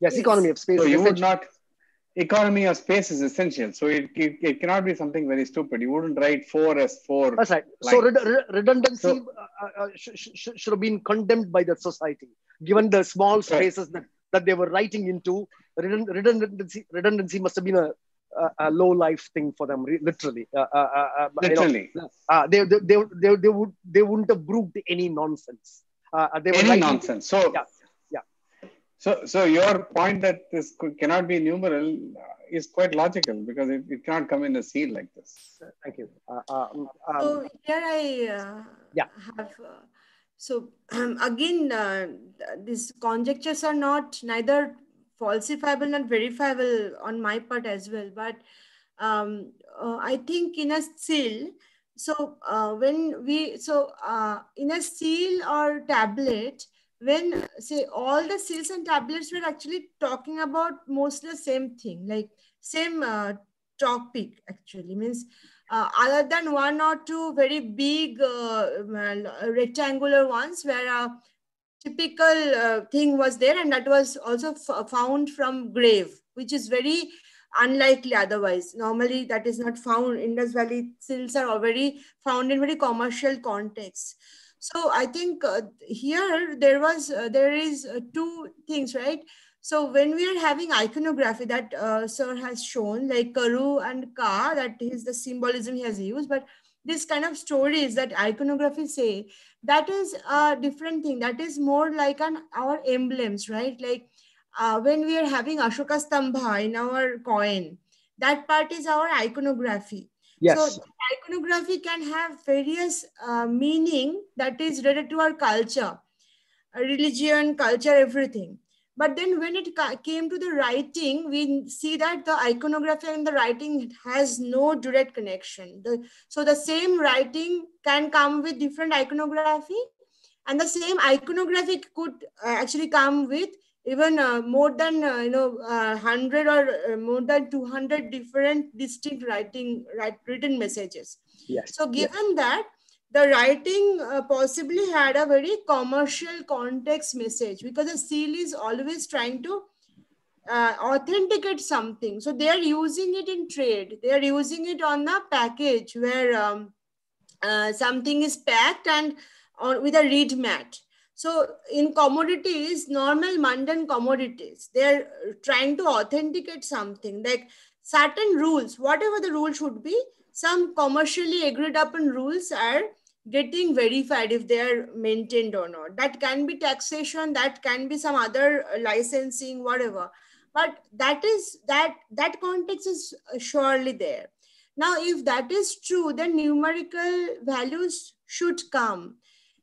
Yes, economy of space. So you would not, economy of space is essential. So it, it, it cannot be something very stupid. You wouldn't write four as four. That's right. So lines. red- re- redundancy So- uh, uh, sh- sh- sh- should have been condemned by the society, given the small spaces that, that they were writing into. Redundancy redundancy must have been a, a, a low life thing for them, literally. Uh, uh, uh, you know, Literally. uh, they, they, they, they, they would they wouldn't have brooked any nonsense. Uh, they were Any writing- nonsense. So, Yeah, yeah. So, so your point that this cannot be numeral uh, is quite logical because it, it cannot come in a seal like this. Thank you. Uh, um, um, So here I uh, Yeah. have. Uh, so again, uh, these conjectures are not neither falsifiable nor verifiable on my part as well. But um, uh, I think in a seal, so uh, when we so uh, in a seal or tablet, when say all the seals and tablets were actually talking about mostly the same thing, like same uh, topic actually. Means uh, other than one or two very big uh, well, rectangular ones where a typical uh, thing was there and that was also found from grave which is very unlikely otherwise. Normally that is not found. Indus valley seals are already found in very commercial contexts so i think uh, here there was uh, there is uh, two things right so when we are having iconography that uh, sir has shown, like Karu and Ka, that is the symbolism he has used, but this kind of stories that iconography say, that is a different thing. That is more like an our emblems, right? Like uh, when we are having Ashoka Stambha in our coin, that part is our iconography. yes. So iconography can have various uh, meaning that is related to our culture, religion, culture, everything. But then when it ca- came to the writing, we see that the iconography and the writing has no direct connection. The, so the same writing can come with different iconography, and the same iconography could uh, actually come with even uh, more than uh, you know uh, 100 or uh, more than 200 different distinct writing write, written messages yes. so yes. given that the writing uh, possibly had a very commercial context message because the seal is always trying to uh, authenticate something. So they are using it in trade. They are using it on the package where um, uh, something is packed and on with a reed mat. So in commodities normal mundane commodities they're trying to authenticate something. Like certain rules whatever the rule should be some commercially agreed upon rules are getting verified if they are maintained or not. That can be taxation that can be some other licensing whatever. But that is that that context is surely there. Now if that is true then numerical values should come.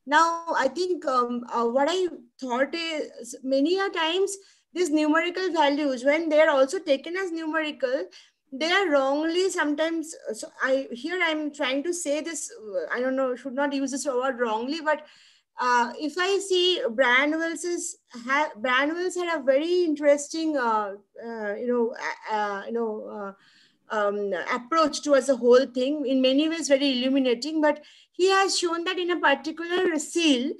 Now i think um, uh, what i thought is many a times these numerical values when they are also taken as numerical they are wrongly sometimes so i here i'm trying to say this uh, i don't know should not use this word wrongly but uh, if I see Bryan Wells ha, Bryan Wells had a very interesting, uh, uh, you know, uh, you know, um, approach towards the whole thing. In many ways, very illuminating. But he has shown that in a particular seal,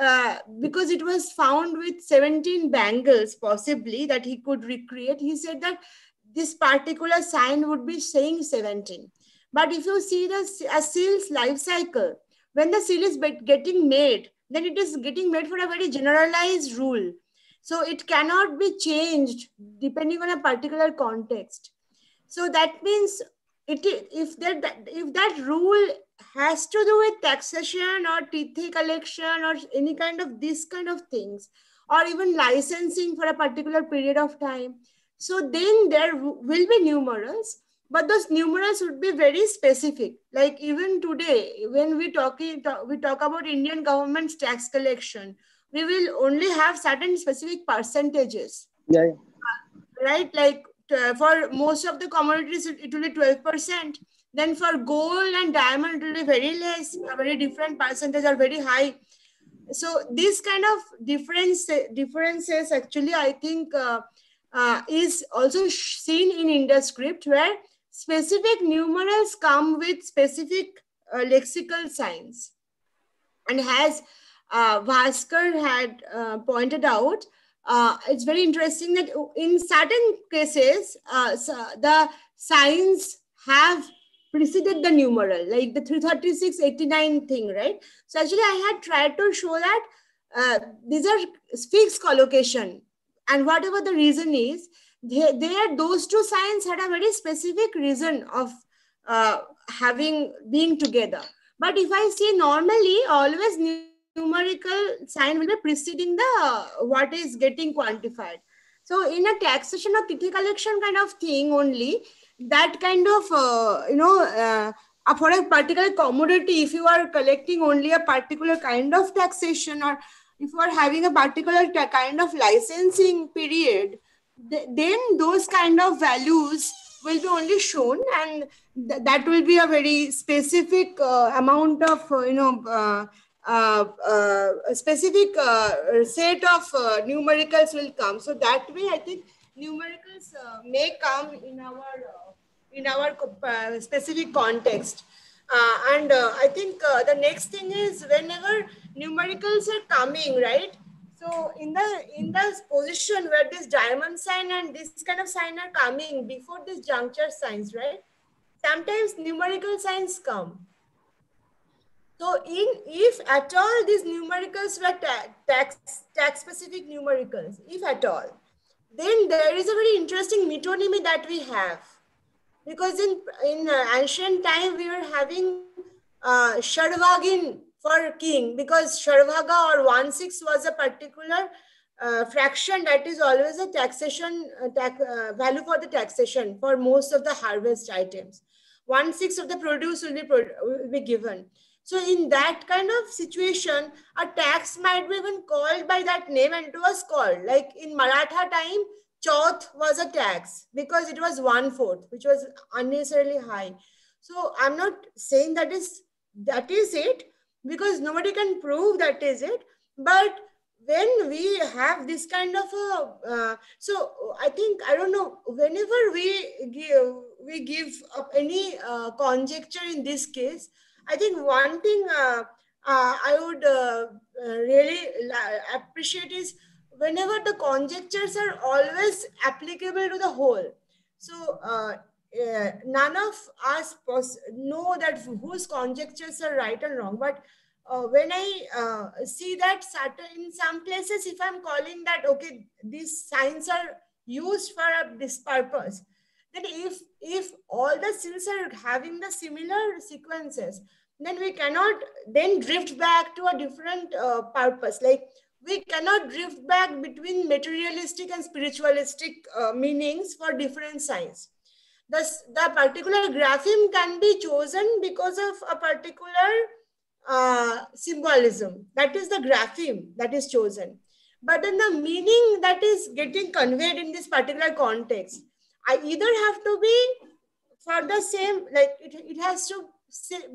uh, because it was found with 17 bangles, possibly that he could recreate. He said that this particular sign would be saying 17. But if you see the a seal's life cycle, when the seal is getting made, then it is getting made for a very generalized rule. So it cannot be changed depending on a particular context. So that means it if that if that rule has to do with taxation or teeth collection or any kind of this kind of things, or even licensing for a particular period of time. So then there will be numerals but those numerals would be very specific like even today when we talking talk, we talk about indian government's tax collection we will only have certain specific percentages yeah, right like for most of the commodities, it will be 12%. Then for gold and diamond, it will be very less, a very different percentage or very high. So this kind of difference differences actually, I think, uh, uh, is also seen in IndusScript where specific numerals come with specific uh, lexical signs. And as uh, had uh, pointed out, uh, it's very interesting that in certain cases, uh, so the signs have preceded the numeral, like the 33689 thing, right? So actually I had tried to show that uh, these are fixed collocation. And whatever the reason is, they, they those two signs had a very specific reason of uh, having being together. But if I say normally, always numerical sign will be preceding the what is getting quantified. So in a taxation or tithi collection kind of thing only, that kind of, uh, you know, uh, for a particular commodity, if you are collecting only a particular kind of taxation or if are having a particular kind of licensing period, th then those kind of values will be only shown and th that will be a very specific uh, amount of, uh, you know, uh, uh, uh, a specific uh, set of numericals will come. So that way, I think numericals may come in our in our specific context. Uh, and uh, I think uh, the next thing is whenever numericals are coming, right? So in the in the position where this diamond sign and this kind of sign are coming before this juncture signs, right? Sometimes numerical signs come. So in if at all these numericals were tax, tax specific numericals, if at all, then there is a very interesting metonymy that we have. Because in, in uh, ancient time, we were having uh, Shadbhagin for king because Shadbhaga or 1 6 was a particular uh, fraction that is always a taxation uh, tax, uh, value for the taxation for most of the harvest items. One sixth of the produce will be, will be given. So in that kind of situation, a tax might be even called by that name and it was called. Like in Maratha time, Chauth was a tax because it was one fourth, which was unnecessarily high. So I'm not saying that is that is it because nobody can prove that is it. But when we have this kind of a, uh, so I think I don't know. Whenever we give we give up any uh, conjecture in this case, I think one thing uh, uh, I would uh, uh really appreciate is whenever the conjectures are always applicable to the whole. So uh, uh, none of us know that whose conjectures are right and wrong. But when I see that certain in some places, if I'm calling that okay, these signs are used for this purpose, then if if all the cells are having the similar sequences, then we cannot then drift back to a different uh, purpose. Like we cannot drift back between materialistic and spiritualistic uh, meanings for different signs. Thus, the particular grapheme can be chosen because of a particular uh, symbolism. That is the grapheme that is chosen. But then the meaning that is getting conveyed in this particular context, I either have to be for the same, like it, it has to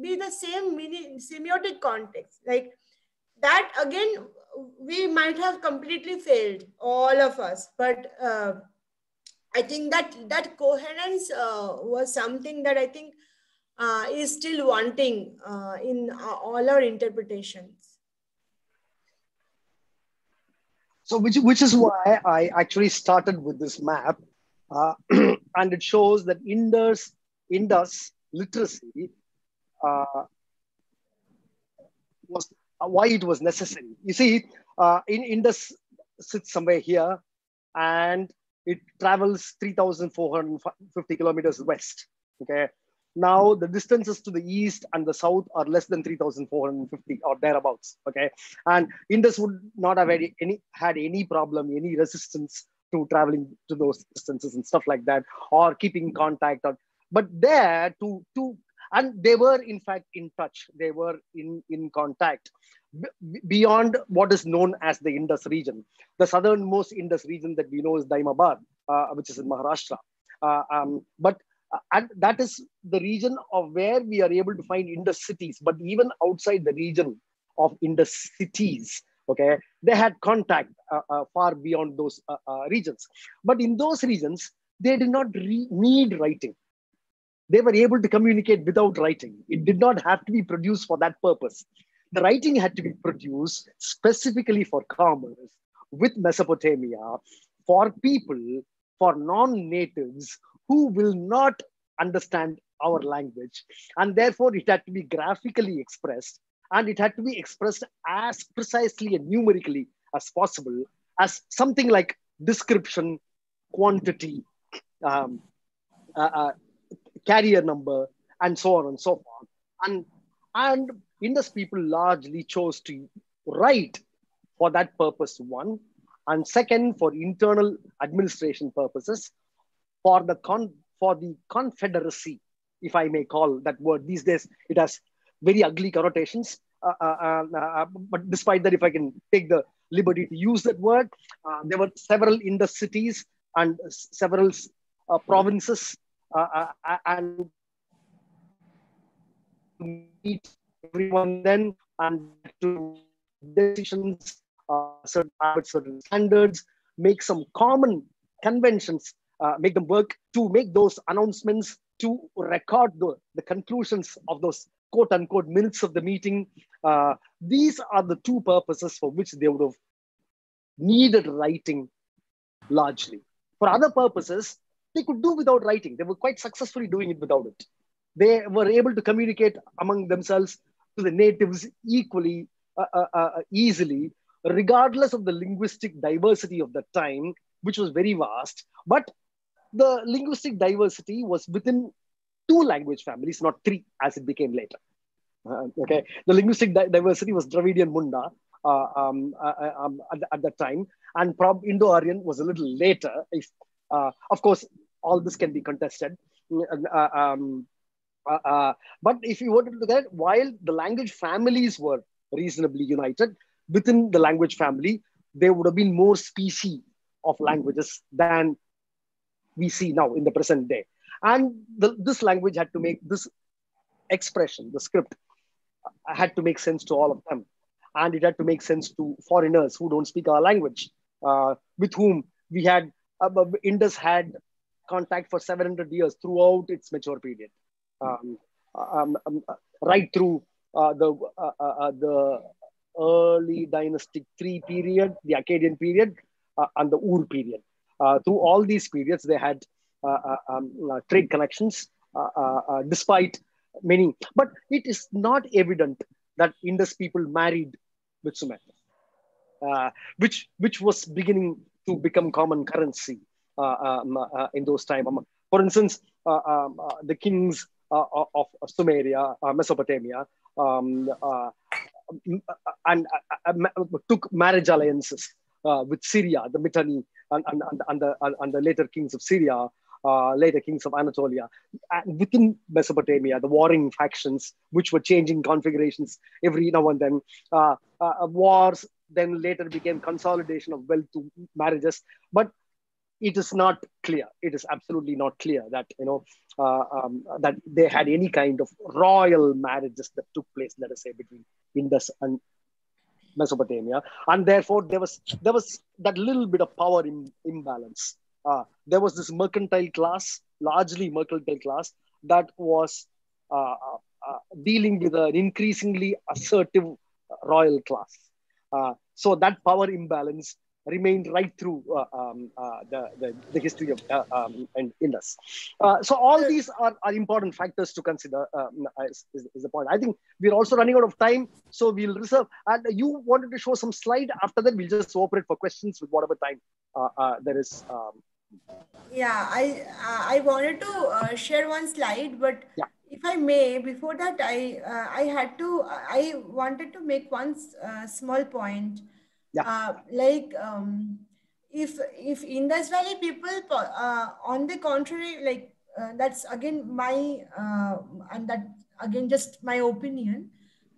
be the same meaning, semiotic context. Like that again, we might have completely failed, all of us. But uh, I think that that coherence uh, was something that I think uh, is still wanting uh, in uh, all our interpretations. So, which which is why I actually started with this map, uh, and it shows that Indus Indus literacy uh, was why it was necessary. You see, uh, in Indus sits somewhere here, and it travels 3,450 kilometers west. Okay. Now the distances to the east and the south are less than 3,450 or thereabouts. Okay, and Indus would not have any, any had any problem, any resistance to traveling to those distances and stuff like that, or keeping contact. Or, but there to to and they were in fact in touch they were in in contact beyond what is known as the indus region the southernmost indus region that we know is daimabad uh, which is in maharashtra Uh, um, but uh, and that is the region of where we are able to find Indus cities. But even outside the region of Indus cities, okay, they had contact uh, uh, far beyond those uh, regions. But in those regions, they did not need writing. They were able to communicate without writing. It did not have to be produced for that purpose. The writing had to be produced specifically for commerce with Mesopotamia, for people, for non natives who will not understand our language. And therefore, it had to be graphically expressed and it had to be expressed as precisely and numerically as possible as something like description, quantity, um, uh, uh, carrier number, and so on and so forth. And, and Indus people largely chose to write for that purpose, one, and second, for internal administration purposes, for the con for the confederacy, if I may call that word. These days, it has very ugly connotations. Uh, uh, uh, uh but despite that, if I can take the liberty to use that word, uh, there were several Indus cities and several uh, and meet everyone then and to decisions, certain, certain standards, make some common conventions uh, make them work to make those announcements, to record the, the conclusions of those quote unquote minutes of the meeting. Uh, these are the two purposes for which they would have needed writing largely. For other purposes, they could do without writing. They were quite successfully doing it without it. They were able to communicate among themselves to the natives equally, uh, uh, uh easily, regardless of the linguistic diversity of the time, which was very vast. But the linguistic diversity was within two language families, not three, as it became later. Uh, okay, the linguistic di- diversity was Dravidian Munda uh, um, uh, um, at, at, that time, and prob Indo-Aryan was a little later. If, of course, all this can be contested. Uh, um, but if you were to look at it, while the language families were reasonably united, within the language family, there would have been more species of languages than we see now in the present day. And the, this language had to make this expression, the script, uh, had to make sense to all of them. And it had to make sense to foreigners who don't speak our language, uh, with whom we had, uh, Indus had contact for 700 years throughout its mature period, um, um, um, right through uh, the, uh, uh, the early dynastic three period, the Akkadian period, and the Ur period. Uh, through all these periods, they had uh, uh, um, trade connections, despite many. But it is not evident that Indus people married with Sumer, which which was beginning to become common currency um, in those times. Um, for instance, um, the kings of Sumeria, Mesopotamia, um, and took marriage alliances uh, with Syria, the Mitanni, and, and, and, and, the, and the later kings of Syria, uh, later kings of Anatolia. And within Mesopotamia, the warring factions, which were changing configurations every now and then, uh, uh, wars then later became consolidation of wealth to marriages. But it is not clear. It is absolutely not clear that you know uh, um, that they had any kind of royal marriages that took place. Let us say between Indus and Mesopotamia, and therefore there was there was that little bit of power in, imbalance. Uh, there was this mercantile class, largely mercantile class, that was uh, uh, uh dealing with an increasingly assertive royal class. Uh, so that power imbalance remained right through uh, um, uh, the, the, the, history of uh, um, Indus. Uh, so all these are, are important factors to consider um, is, is, the point. I think we're also running out of time, so we'll reserve. And you wanted to show some slide. After that, we'll just operate for questions with whatever time uh, uh, there is. Um. yeah, I I wanted to share one slide, but yeah. if I may, before that, I I had to I wanted to make one small point yeah. Uh, like um, if if Indus Valley people, uh, on the contrary, like uh, that's again my uh, and that again just my opinion.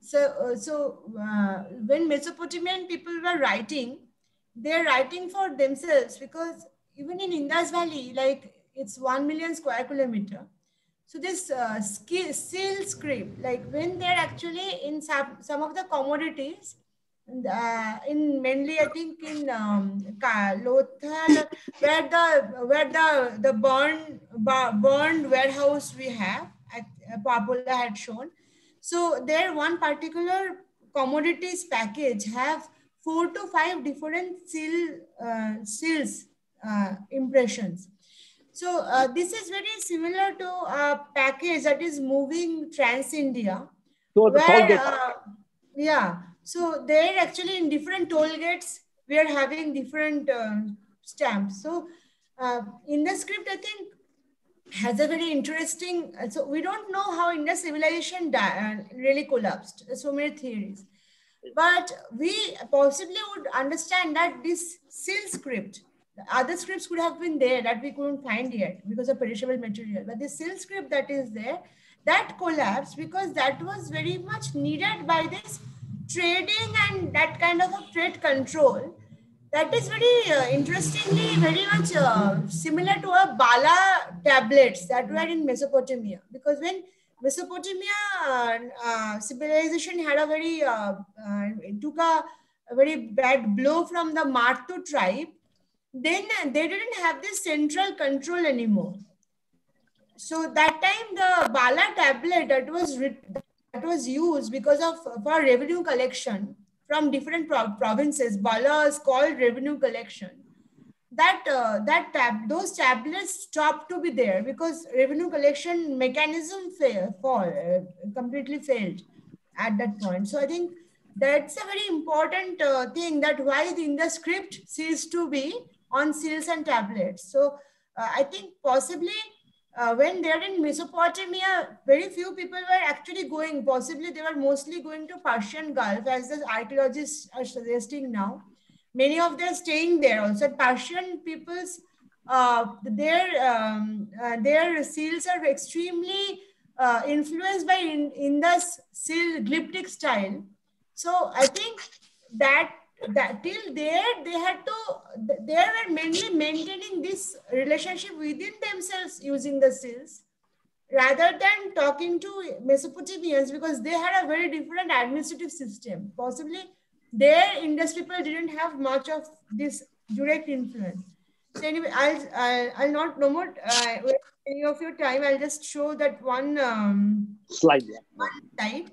So uh, so uh, when Mesopotamian people were writing, they're writing for themselves because even in Indus Valley, like it's 1 million square kilometer. So this uh, seal script, like when they're actually in some, some of the commodities, uh, in mainly I think in um, Lothal, where the where the the burn burned warehouse we have, at, uh, Parpola had shown. So there one particular commodities package have four to five different seal uh, seals uh, impressions. So uh, this is very similar to a package that is moving trans India. So where, uh, yeah. So they're actually in different toll gates. We are having different uh, stamps. So uh, in the script, I think has a very interesting. So we don't know how Indus civilization really collapsed. so many theories but we possibly would understand that this seal script, other scripts could have been there that we couldn't find yet because of perishable material. But the seal script that is there, that collapsed because that was very much needed by this trading and that kind of a trade control. That is very uh, interestingly very much uh, similar to a Bala tablets that were in Mesopotamia. Because when Mesopotamia uh, uh, civilization had a very, uh, uh, took a, a, very bad blow from the Martu tribe. Then they didn't have this central control anymore. So that time the Bala tablet that was that was used because of for revenue collection from different pro provinces. Bala is called revenue collection that uh, that tab those tablets stopped to be there because revenue collection mechanism fail, fall, uh, completely failed at that point. So I think that's a very important uh, thing that why in the script ceased to be on seals and tablets. So uh, I think possibly uh, when they're in Mesopotamia, very few people were actually going, possibly they were mostly going to Persian Gulf as the archaeologists are suggesting now many of them staying there also. Persian peoples, uh, their, um, uh, their seals are extremely uh, influenced by in, Indus seal glyptic style. So I think that that till there they had to they were mainly maintaining this relationship within themselves using the seals rather than talking to mesopotamians because they had a very different administrative system possibly their Indus people didn't have much of this direct influence. So anyway, I'll I'll, I'll not no more uh, any of your time. I'll just show that one um, slide. Yeah. One slide.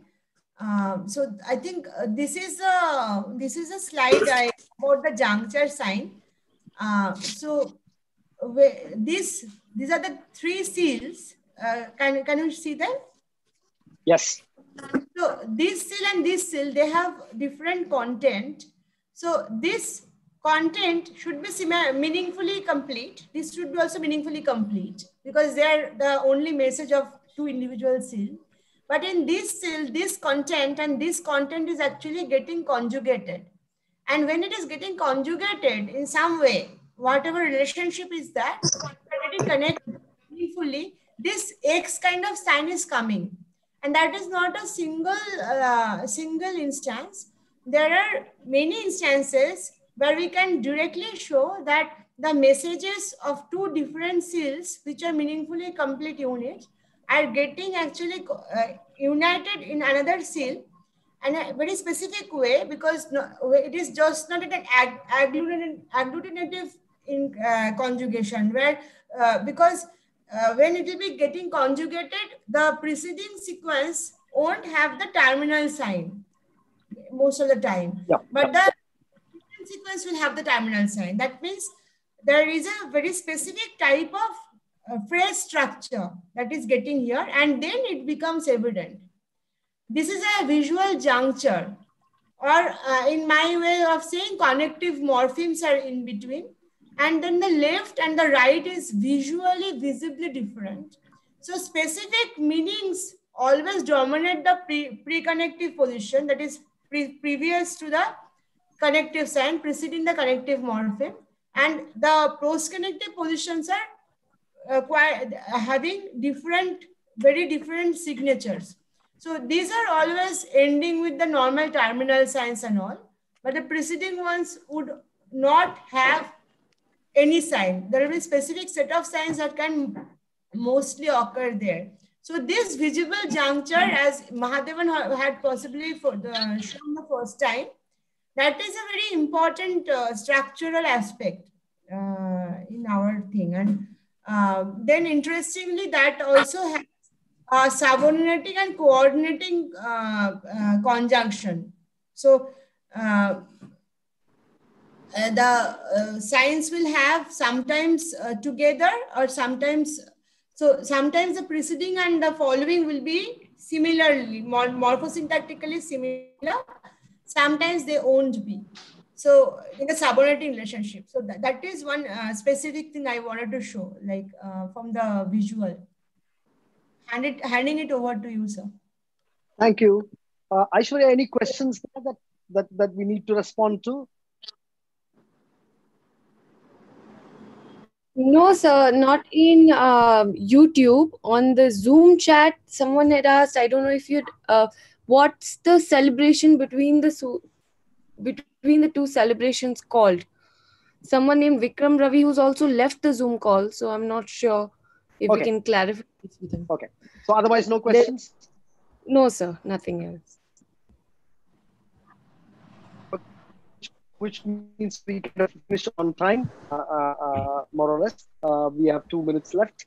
Um, so I think uh, this is a this is a slide I, about the juncture sign. Uh, so this these are the three seals. Uh, can can you see them? Yes. So this seal and this seal, they have different content. So this content should be meaningfully complete. This should be also meaningfully complete because they're the only message of two individual seal. But in this cell, this content and this content is actually getting conjugated. And when it is getting conjugated in some way, whatever relationship is that, getting connected meaningfully, this X kind of sign is coming. And that is not a single uh, single instance. There are many instances where we can directly show that the messages of two different seals which are meaningfully complete units are getting actually uh, united in another seal in a very specific way because no, it is just not an agglutinative in uh, conjugation where uh, because uh, when it will be getting conjugated, the preceding sequence won't have the terminal sign most of the time. Yeah. But the sequence will have the terminal sign. That means there is a very specific type of phrase structure that is getting here and then it becomes evident. This is a visual juncture or uh, in my way of saying connective morphemes are in between and then the left and the right is visually visibly different. So specific meanings always dominate the pre, pre-connective position that is pre previous to the connective sign preceding the connective morpheme and the post-connective positions are quite, uh, having different, very different signatures. So these are always ending with the normal terminal signs and all, but the preceding ones would not have any sign. There will be specific set of signs that can mostly occur there. So this visible juncture, as Mahadevan had possibly for the, shown the first time, that is a very important uh, structural aspect uh, in our thing. And uh, then interestingly, that also has a subordinating and coordinating uh, uh, conjunction. So uh, the signs will have sometimes together or sometimes so sometimes the preceding and the following will be similarly, morphosyntactically similar. Sometimes they won't be. So in a subordinating relationship. So that, that is one uh, specific thing I wanted to show, like uh, from the visual. Hand it, handing it over to you, sir. Thank you. Uh, Aishwarya, any questions that, that, that we need to respond to? No, sir, not in uh, YouTube. On the Zoom chat, someone had asked, I don't know if you'd, uh, what's the celebration between the so between the two celebrations called? Someone named Vikram Ravi who's also left the Zoom call, so I'm not sure if okay. we can clarify this with him. Okay. So otherwise, no questions? There, no, sir, nothing else. which means we can finish on time, uh, uh, uh, more or less. we have two minutes left,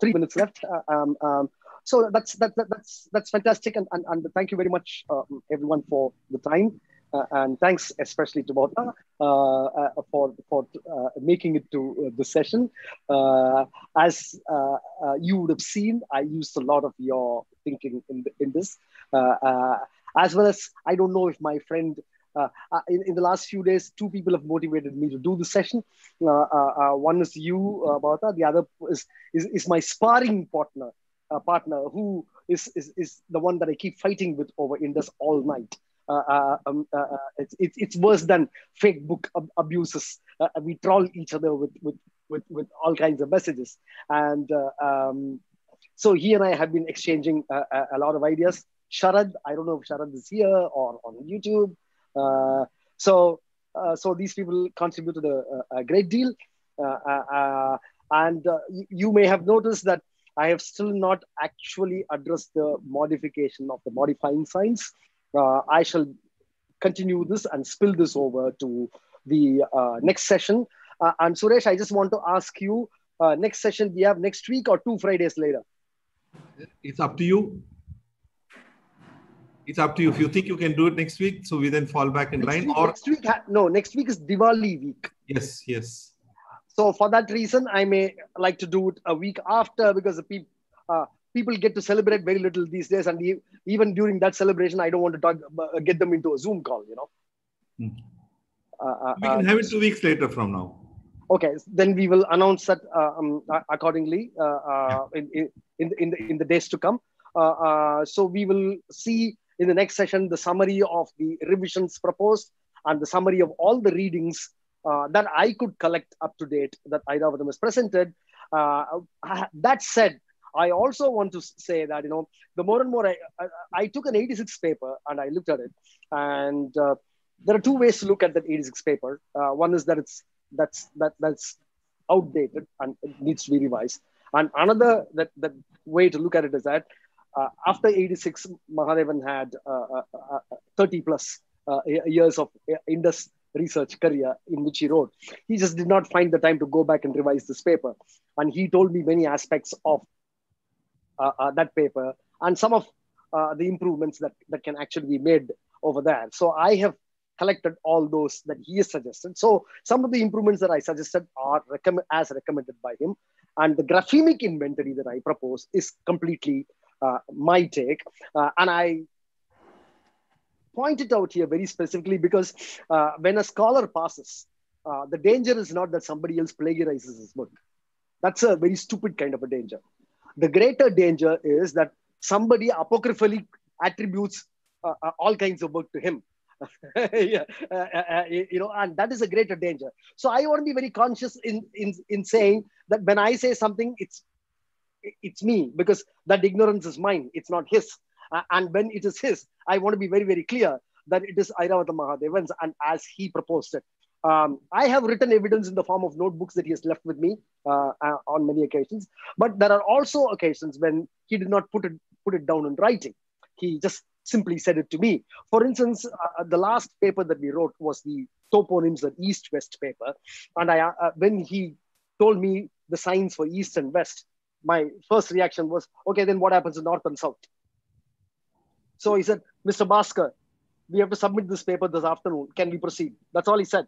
three minutes left. Um, um, so that's that, that, that's that's fantastic, and, and, and thank you very much, um, everyone, for the time. Uh, and thanks especially to Bahata uh, uh, for for making it to the session. as you would have seen, I used a lot of your thinking in in this, as well as I don't know if my friend uh, in, in the last few days, two people have motivated me to do the session. Uh, uh, one is you, uh. The other is, is, is my sparring partner, partner who is, is, is the one that I keep fighting with over Indus all night. Uh, uh, um, uh, it's, it's, it's worse than fake book ab- abuses. we troll each other with, with, with, with all kinds of messages. And um, so he and I have been exchanging a lot of ideas. Sharad, I don't know if Sharad is here or on YouTube. Uh, so, uh, so these people contributed a, a great deal. Uh, and you may have noticed that I have still not actually addressed the modification of the modifying signs. I shall continue this and spill this over to the uh, next session. Uh, and Suresh, I just want to ask you, uh, next session we have next week or two Fridays later? It's up to you it's up to you. If you think you can do it next week, so we then fall back in next line. Week, or next week, no, next week is Diwali week. Yes, yes. So for that reason, I may like to do it a week after because the people uh, people get to celebrate very little these days, and even during that celebration, I don't want to talk uh, get them into a Zoom call. You know. Hmm. Uh, uh we can have it two weeks later from now. Okay, then we will announce that uh, um, accordingly uh, in, in, in, the, in the days to come. so we will see in the next session the summary of the revisions proposed and the summary of all the readings uh, that I could collect up to date that Iravatham has presented. Uh, that said, I also want to say that, you know, the more and more I, I, I took an 86 paper and I looked at it and uh, there are two ways to look at that 86 paper. Uh, one is that it's, that's, that, that's outdated and it needs to be revised. And another that, that way to look at it is that uh, after 86, Mahadevan had uh, uh, 30 plus years of Indus research career in which he wrote. He just did not find the time to go back and revise this paper. And he told me many aspects of uh, uh, that paper and some of uh, the improvements that, that can actually be made over there. So I have collected all those that he has suggested. So some of the improvements that I suggested are as recommended by him. And the graphemic inventory that I propose is completely uh, my take. Uh, and I point it out here very specifically because uh, when a scholar passes, the danger is not that somebody else plagiarizes his work. That's a very stupid kind of a danger. The greater danger is that somebody apocryphally attributes uh, uh, all kinds of work to him. yeah, uh, you know, and that is a greater danger. So I want to be very conscious in, in, in saying that when I say something, it's it's me because that ignorance is mine. It's not his. Uh, and when it is his, I want to be very, very clear that it is Iravatham Mahadevan's and as he proposed it. Um, I have written evidence in the form of notebooks that he has left with me uh, uh, on many occasions. But there are also occasions when he did not put it put it down in writing. He just simply said it to me. For instance, uh, the last paper that we wrote was the toponyms, the East-West paper, and I uh, when he told me the signs for East and West, my first reaction was, okay, then what happens in North and South? So he said, Mr. Bhaskar, we have to submit this paper this afternoon. Can we proceed? That's all he said.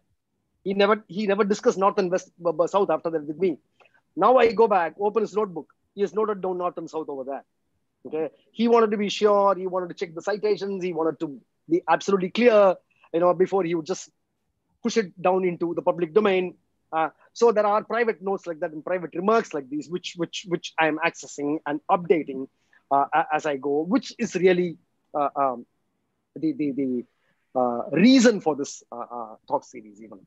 He never he never discussed north and west south after that with me. Now I go back, open his notebook. He has noted down north and south over there. Okay. He wanted to be sure, he wanted to check the citations, he wanted to be absolutely clear, you know, before he would just push it down into the public domain. Uh, so there are private notes like that and private remarks like these, which which which I am accessing and updating uh, as I go, which is really uh, um, the the, the uh, reason for this uh, uh, talk series even.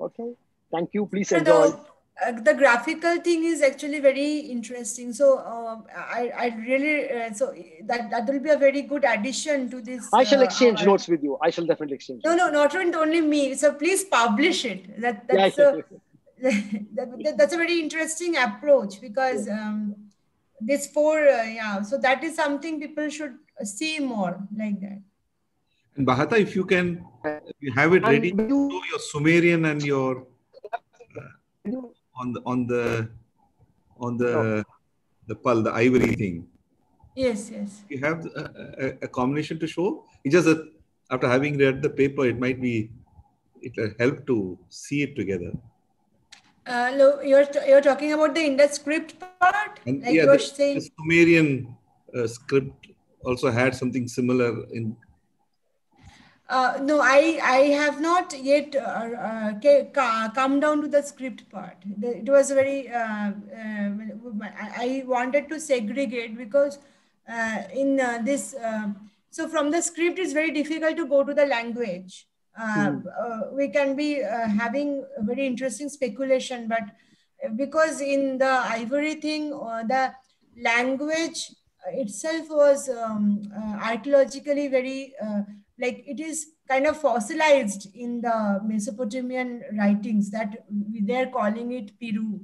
Okay. Thank you. Please enjoy. The, uh, the graphical thing is actually very interesting. So um, I, I really uh, so that that will be a very good addition to this. I shall uh, exchange our, notes with you. I shall definitely exchange. No, no, not only me. So please publish it. That that's yeah, a, that, that's a very interesting approach because um, this four uh, yeah. So that is something people should see more like that. And Bahata, if you can you have it ready, you, your Sumerian and your uh, on the on the on the oh. the pal the ivory thing. Yes, yes. You have a, a, a combination to show. It's just that after having read the paper, it might be it will help to see it together. Uh, no, you're you're talking about the Indus script part. And, like yeah, the, the, Sumerian uh, script also had something similar in uh, no, I I have not yet uh, uh, come down to the script part. It was very. Uh, uh, I wanted to segregate because uh, in this. so from the script, it's very difficult to go to the language. Mm. we can be having very interesting speculation, but because in the ivory thing, the language itself was um, archaeologically very like it is kind of fossilized in the Mesopotamian writings that they're calling it Piru.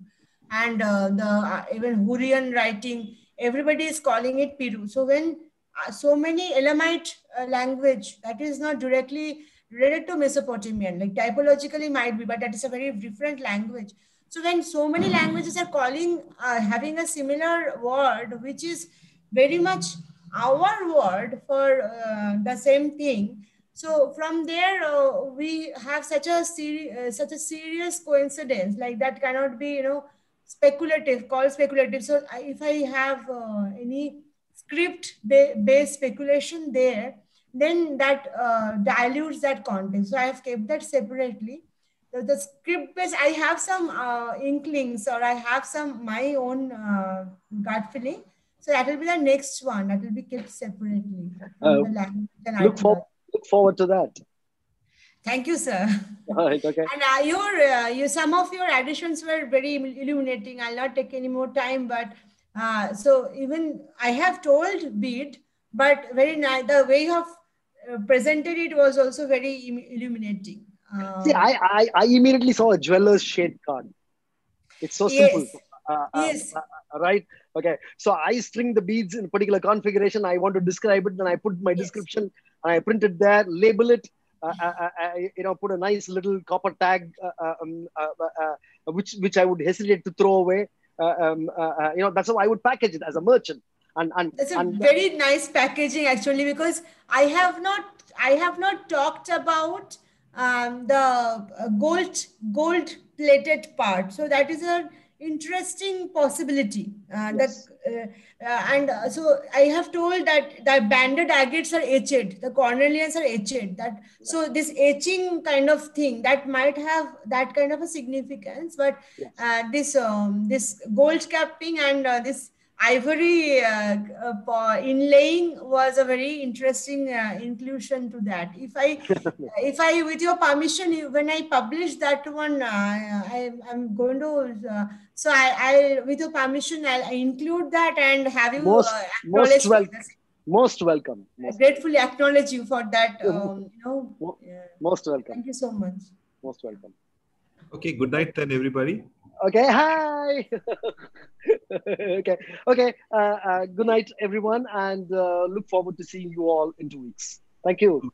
And uh, the uh, even Hurrian writing, everybody is calling it Piru. So when uh, so many Elamite uh, language that is not directly related to Mesopotamian, like typologically might be, but that is a very different language. So when so many languages are calling, uh, having a similar word, which is very much our word for uh, the same thing. So from there, uh, we have such a seri- uh, such a serious coincidence like that cannot be you know speculative, called speculative. So if I have uh, any script based speculation there, then that uh, dilutes that context. So I have kept that separately. The, the script based, I have some uh, inklings or I have some my own gut feeling so that will be the next one. That will be kept separately. Uh, look, for, look forward to that. Thank you, sir. All right, okay. And uh, your, uh, you, some of your additions were very illuminating. I'll not take any more time, but uh, so even I have told Bede, but very nice. The way you have uh, presented it was also very illuminating. See, I, I, I immediately saw a jeweler's shade card. It's so yes. simple. Uh, uh, yes. Uh, right? Okay. So I string the beads in a particular configuration. I want to describe it. Then I put my yes. description and I print it there, label it. Uh, uh, uh, you know, put a nice little copper tag, um, which which I would hesitate to throw away. Um, you know, that's how I would package it as a merchant. And, and that's a and, very nice packaging actually because I have not I have not talked about um, the gold gold plated part. So that is a interesting possibility uh, yes. that uh, uh, and uh, so i have told that the banded agates are etched the cornelians are etched that so this etching kind of thing that might have that kind of a significance but yes. Uh, this um, this gold capping and uh, this ivory uh, uh, inlaying was a very interesting uh, inclusion to that. If I, if I, with your permission, when I publish that one, uh, I, am going to. Uh, so I, I, with your permission, I'll include that and have you most, most welcome. Most welcome. I Most, gratefully acknowledge you for that. Um, you know, Mo- yeah. most welcome. thank you so much. Most welcome. Okay, good night then, everybody. Okay, hi. okay, okay. Uh, uh, good night, everyone, and uh, look forward to seeing you all in two weeks. Thank you.